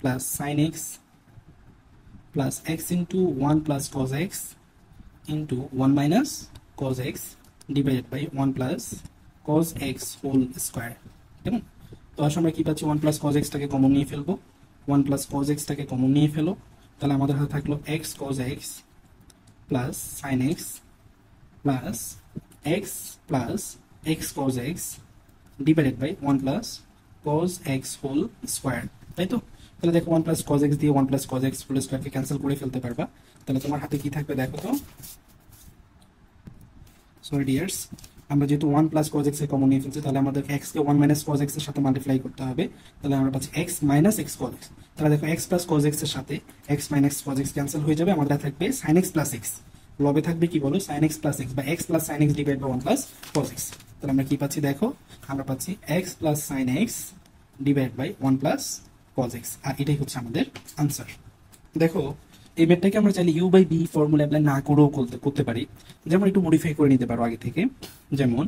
plus sine x plus x into one plus cos x into one minus cos x divided by one plus cos x whole square কেমন? তো আসলে আমরা কি পাচ্ছি one plus cos এক্সটাকে common নিয়ে ফেলব। One plus cos এক্সটাকে কমন নিয়ে ফেলো। তাহলে আমাদের হাতে থাকল x cos x plus sine x plus x plus x cos x divided by one plus cos x whole square তাই তো? তাহলে দেখো ওয়ান প্লাস কজ এক্স দিয়ে one plus cos x whole স্কোয়ারকে ক্যান্সেল করে ফেলতে পারবা। তাহলে তোমার হাতে কি থাকবে দেখো তো? সরি ডিয়ার্স আমরা যেহেতু ওয়ান প্লাস কজ এক্সের কমন নিয়ে ফেলছি, তাহলে আমাদের এক্স কে ওয়ান মাইনাস কজ এক্সের সাথে মাল্টিপ্লাই করতে হবে। তাহলে আমরা পাচ্ছি x minus x cos x তাহলে দেখো এক্স প্লাস কজ এক্সের সাথে x minus cos x cancel হয়ে যাবে, আমাদের থাকবে সাইন এক্স প্লাস এক্স লবে থাকবে কি বলো? সাইন এক্স প্লাস এক্স বা x plus sine x divide by one plus cos x তাহলে আমরা কি পাচ্ছি? দেখো, আমরা পাচ্ছি x plus sine x divide by one plus cos x আর এটাই হচ্ছে আমাদের আনসার দেখো, এই ম্যাথটাকে আমরা চাইলে u by v formula apply না করেও করতে করতে পারি। যেমন একটু মডিফাই করে নিতে পারো আগে থেকে। যেমন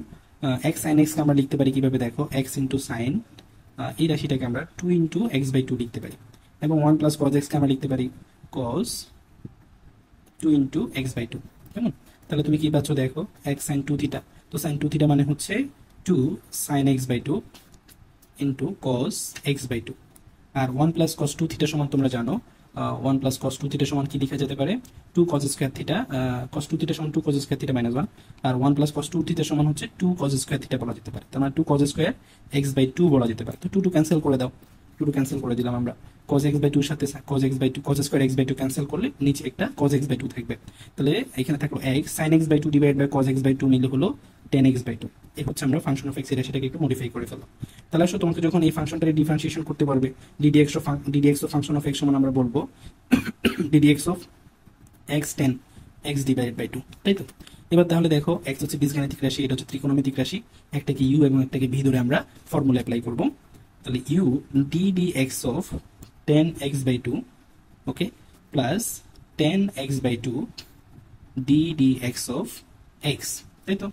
এক্স সাইন এক্সকে আমরা লিখতে পারি কীভাবে? দেখো এক্স ইন্টু সাইন এই রাশিটাকে আমরা two into x by two লিখতে পারি। এবং ওয়ান প্লাস কজ এক্সকে আমরা লিখতে পারি cos two into x by two কেমন? তাহলে তুমি কি পাচ্ছ? দেখো এক্স সাইন টু থিটা তো সাইন টু থিটা মানে হচ্ছে two sine x by two into cos x by two R one plus cos two theta সমান তোমরা জানো one plus cos two theta সমান কি লেখা যেতে পারে? Two cos square theta cos two theta সমান two cos square theta minus one আর one plus cos two theta সমান হচ্ছে টু কজ স্কোয়ার থিটা বলা যেতে পারে। তার মানে two cos square x by two বলা যেতে পারে। তো টু টু ক্যান্সেল করে দাও। টু টু ক্যান্সেল করে দিলাম আমরা। Cos x বাই টুর সাথে cos x by two cos square x by two cancel করলে নিচে একটা cos x বাই টু থাকবে। তাহলে এখানে থাকল x sin x by two divide by cos x by two মিলে হলো টেন এক্স বাই টু এই হচ্ছে আমরা ফাংশন অফ এক্স এটা সেটাকে একটু মডিফাই করে ফেললাম। তাহলে আসলে তোমাকে যখন এই ফাংশনটাকে ডিফারেন্সিয়েশন করতে পারবে d d x of d d x of function of x সমান আমরা বলব d d x of x tan x divide by two তাই তো? এবার তাহলে দেখো এক্স হচ্ছে বীজগাণিতিক রাশি, এটা হচ্ছে ত্রিকোণমিতিক রাশি। একটাকে ইউ এবং একটাকে ভি ধরে আমরা ফর্মুলা অ্যাপ্লাই করব। তাহলে u d d x of tan x by two okay plus tan x by two d d x of x তাই তো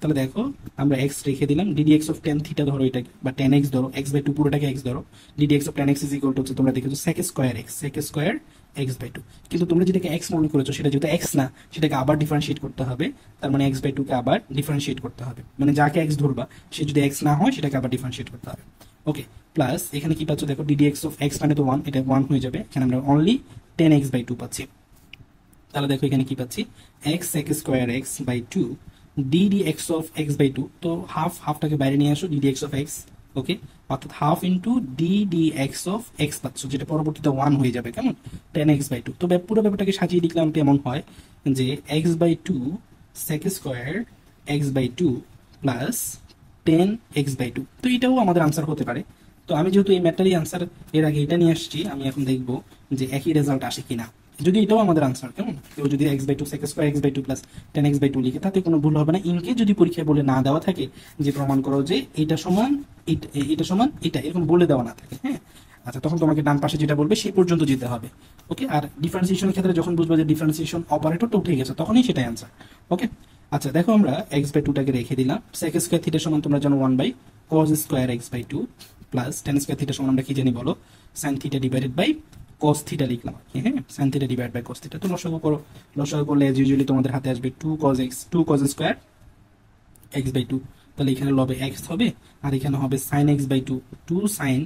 তাহলে দেখো, আমরা এক্স রেখে দিলাম d d x of tan theta ধরো এটাকে, বা টেন এক্স ধরো এক্স বাই টু পুরোটাকে এক্স ধরো d d x of tan x is equal to হচ্ছে তোমরা দেখেছ sec square x sec square x by two কিন্তু তোমরা যেটাকে এক্স মনে করেছ, সেটা যেহেতু এক্স না, সেটাকে আবার ডিফারেন্সিয়েট করতে হবে, তার মানে এক্স বাই টুকে আবার ডিফারেন্সিয়েট করতে হবে। মানে যাকে এক্স ধরবা, সে যদি এক্স না হয়, সেটাকে আবার ডিফারেন্সিয়েট করতে হবে। ওকে প্লাস এখানে কি পাচ্ছ? দেখো ডিডি এক্স অফ এক্স মানে তো ওয়ান এটা ওয়ান হয়ে যাবে। এখানে আমরা only tan x by two পাচ্ছি। তাহলে দেখো, এখানে কি পাচ্ছি? X x square x by two d d x of x by two তো হাফ হাফটাকে বাইরে নিয়ে আসো d d x of x okay অর্থাৎ half into d d x of x পাচ্ছ, যেটা পরবর্তীতে ওয়ান হয়ে যাবে, কেমন? টেন এক্স বাই টু তো পুরো ব্যাপারটাকে সাজিয়ে লিখলাম এমন হয় যে x by two sec square x by two plus tan x by two তো এটাও আমাদের আনসার হতে পারে। তো আমি যেহেতু এই ম্যাটারই আনসার এর আগে এটা নিয়ে আসছি, আমি এখন দেখব যে একই রেজাল্ট আসে কিনা। যদি এটাও আমাদের আনসার কেমন? কেউ যদি x by two sec square x by two plus tan x by two লিখে, তাতে কোনো ভুল হবে না। ইনকে যদি পরীক্ষায় বলে না দেওয়া থাকে, যে প্রমাণ করো যে এটা সমান এটা সমান এটা, এরকম বলে দেওয়া না থাকে হ্যাঁ? আচ্ছা তখন তোমাকে ডান পাশে যেটা বলবে সেই পর্যন্ত যেতে হবে। ওকে আর ডিফারেন্সিয়েশনের ক্ষেত্রে যখন বুঝব যে ডিফারেন্সিয়েশন অপারেটরটা উঠে গেছে, তখনই সেটাই আনসার ওকে আচ্ছা দেখো আমরা এক্স বাই টুটাকে রেখে দিলাম। সেক স্কোয়ার থিটা সমান তোমরা জানো one by cos square x by two plus tan square theta সমান আমরা কি জানি বলো? Sine theta divided by cos theta লিখলাম হ্যাঁ? Sine theta divide by cos theta তো লসাগু করো। লসাগু করলে এজ ইউজুয়ালি তোমাদের হাতে আসবে two cos x two cos square x by two তাহলে এখানে লবে এক্স হবে আর এখানে হবে sine x by two two sine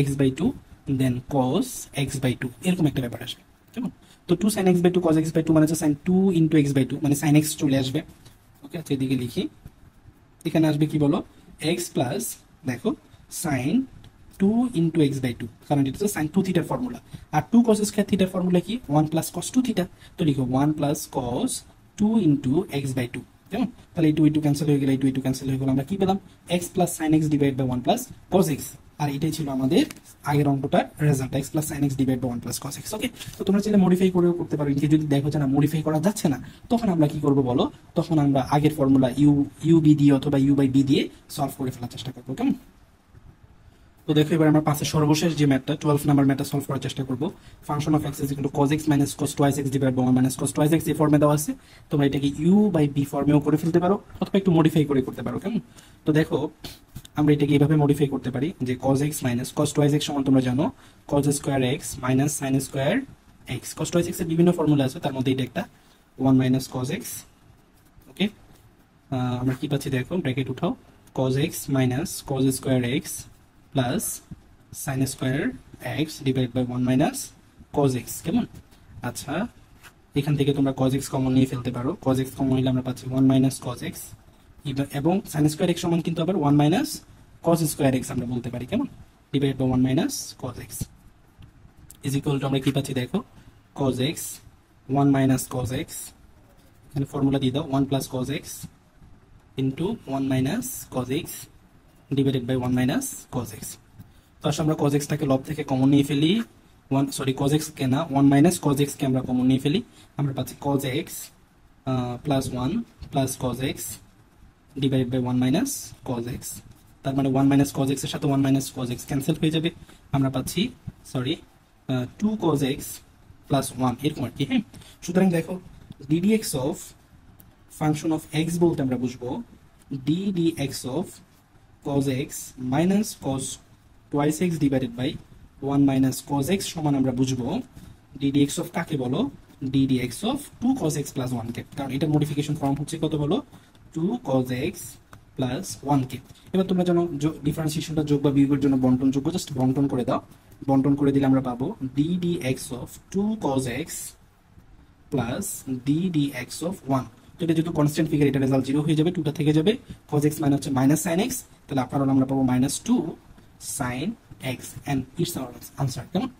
x by two then cos x by two এরকম একটা ব্যাপার আসবে, কেমন? তো two sine x by two cos x by two মানে হচ্ছে sine two into x by two মানে সাইন এক্স চলে আসবে ওকে আচ্ছা এদিকে লিখি এখানে আসবে কি বলো এক্স প্লাস দেখো sine two into x by two কারণ এটা হচ্ছে সাইন টু থিটার ফর্মুলা আর টু কস স্কোয়ার থিটার ফর্মুলা কি one plus cos two theta তো লিখো one plus cos two into x by two কেমন তাহলে এই টু টু ক্যান্সেল হয়ে গেলে এই টু টু ক্যান্সেল হয়ে গেল আমরা কি পেলাম x plus sine x divide by one plus cos x আর এটাই ছিল আমাদের আগের অঙ্কটার result x plus sine x divide one plus cos x okay তো তোমরা চাইলে মডিফাই করেও করতে পারো ইনকে যদি দেখো যে না মডিফাই করা যাচ্ছে না, তখন আমরা কি করব বলো? তখন আমরা আগের ফর্মুলা ইউ ইউ বি দিয়ে অথবা ইউ বাই বি দিয়ে সলভ করে ফেলার চেষ্টা করব, কেমন? তো দেখো, এবার আমরা পাঁচের সর্বশেষ যে ম্যাথটা টুয়েলভ নাম্বার ম্যাথটা সলভ করার চেষ্টা করব। Function of x is equal to cos x minus cos twice x divide by minus cos twice x এই ফর্মে দেওয়া আছে। তোমরা এটাকে ইউ বাই বি ফর্মেও করে ফেলতে পারো, অথবা একটু মডিফাই করে করতে পারো, কেমন? তো দেখো আমরা এটাকে এইভাবে মডিফাই করতে পারি যে cos x minus cos twice x সমান তোমরা জানো, cos square x minus sine square x cos twice এক্সের বিভিন্ন ফর্মুলা আছে, তার মধ্যে এটা একটা one minus cos x okay আমরা কি পাচ্ছি দেখো ব্র্যাকেট উঠাও, cos x minus cos square x plus sine square x divide by one minus cos x কেমন? আচ্ছা এখান থেকে তোমরা কজ এক্স কমন নিয়ে ফেলতে পারো। কজ এক্স কমন নিলে আমরা পাচ্ছি ওয়ান মাইনাস কজ এক্স এবং সাইন স্কোয়ার এক্স সমান কিন্তু আবার one minus cos square x আমরা বলতে পারি, কেমন? Divide by one minus cos x is equal to আমরা কি পাচ্ছি, দেখো? Cos x one minus cos x এখানে ফর্মুলা দিয়ে দাও one plus cos x into one minus cos x divided by one minus cos x তো আসলে আমরা কজ এক্সটাকে লব থেকে কমন নিয়ে ফেলি ওয়ান সরি কজ এক্স কে না ওয়ান মাইনাস কজ এক্সকে আমরা কমন নিয়ে ফেলি। আমরা পাচ্ছি cos x plus one plus cos x divide by one minus cos x তার মানে ওয়ান মাইনাস কজ এক্সের সাথে one minus cos x cancel হয়ে যাবে। আমরা পাচ্ছি sorry two cos x plus one এরকম আর কি হ্যাঁ? সুতরাং দেখো d d x of function of x বলতে আমরা বুঝব d d x of cos x minus cos twice x divided by one minus cos x সমান আমরা বুঝব ডিডি এক্স অফ কাকে বলো? D d x of two cos x plus one কে। কারণ এটার মডিফিকেশন ফর্ম হচ্ছে, কত বলো? Two cos x plus one কে এবার তোমরা যেন ডিফারেন্সিয়েশনটা যোগ বা বিয়োগের জন্য বন্টন যোগ্য জাস্ট বন্টন করে দাও। বন্টন করে দিলে আমরা পাবো d d x of two cos x plus d d x of one এটা যেহেতু কনস্ট্যান্ট ফিগার এটা রেজাল্ট জিরো হয়ে যাবে টুটা থেকে যাবে। কজ এক্স মানে হচ্ছে মাইনাস সাইন এক্স তাহলে আপনার আমরা পাবো minus two sine x and it's our answer কেমন?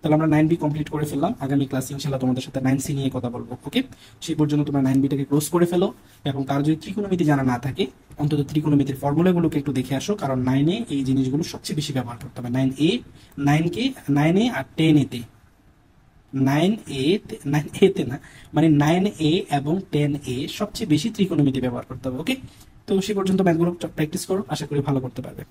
তাহলে আমরা নাইন বি কমপ্লিট করে ফেললাম। আগামী ক্লাসে ইনশাল্লাহ তোমাদের সাথে নাইন সি নিয়ে কথা বলব ওকে সেই পর্যন্ত তোমরা নাইন বিটাকে ক্লোজ করে ফেলো এবং কারও যদি ত্রিকোণমিতি জানা না থাকে, অন্তত ত্রিকোণমিতির ফর্মুলাগুলোকে একটু দেখে আসো, কারণ নাইনে এই জিনিসগুলো সবচেয়ে বেশি ব্যবহার করতে হবে। নাইন এ নাইন কে নাইন এ আর টেন এতে নাইন এ নাইন এতে না মানে নাইন এ এবং টেন এ সবচেয়ে বেশি ত্রিকোণমিতি ব্যবহার করতে হবে ওকে তো সে পর্যন্ত ম্যাথগুলো প্র্যাকটিস করো, আশা করি ভালো করতে পারবে।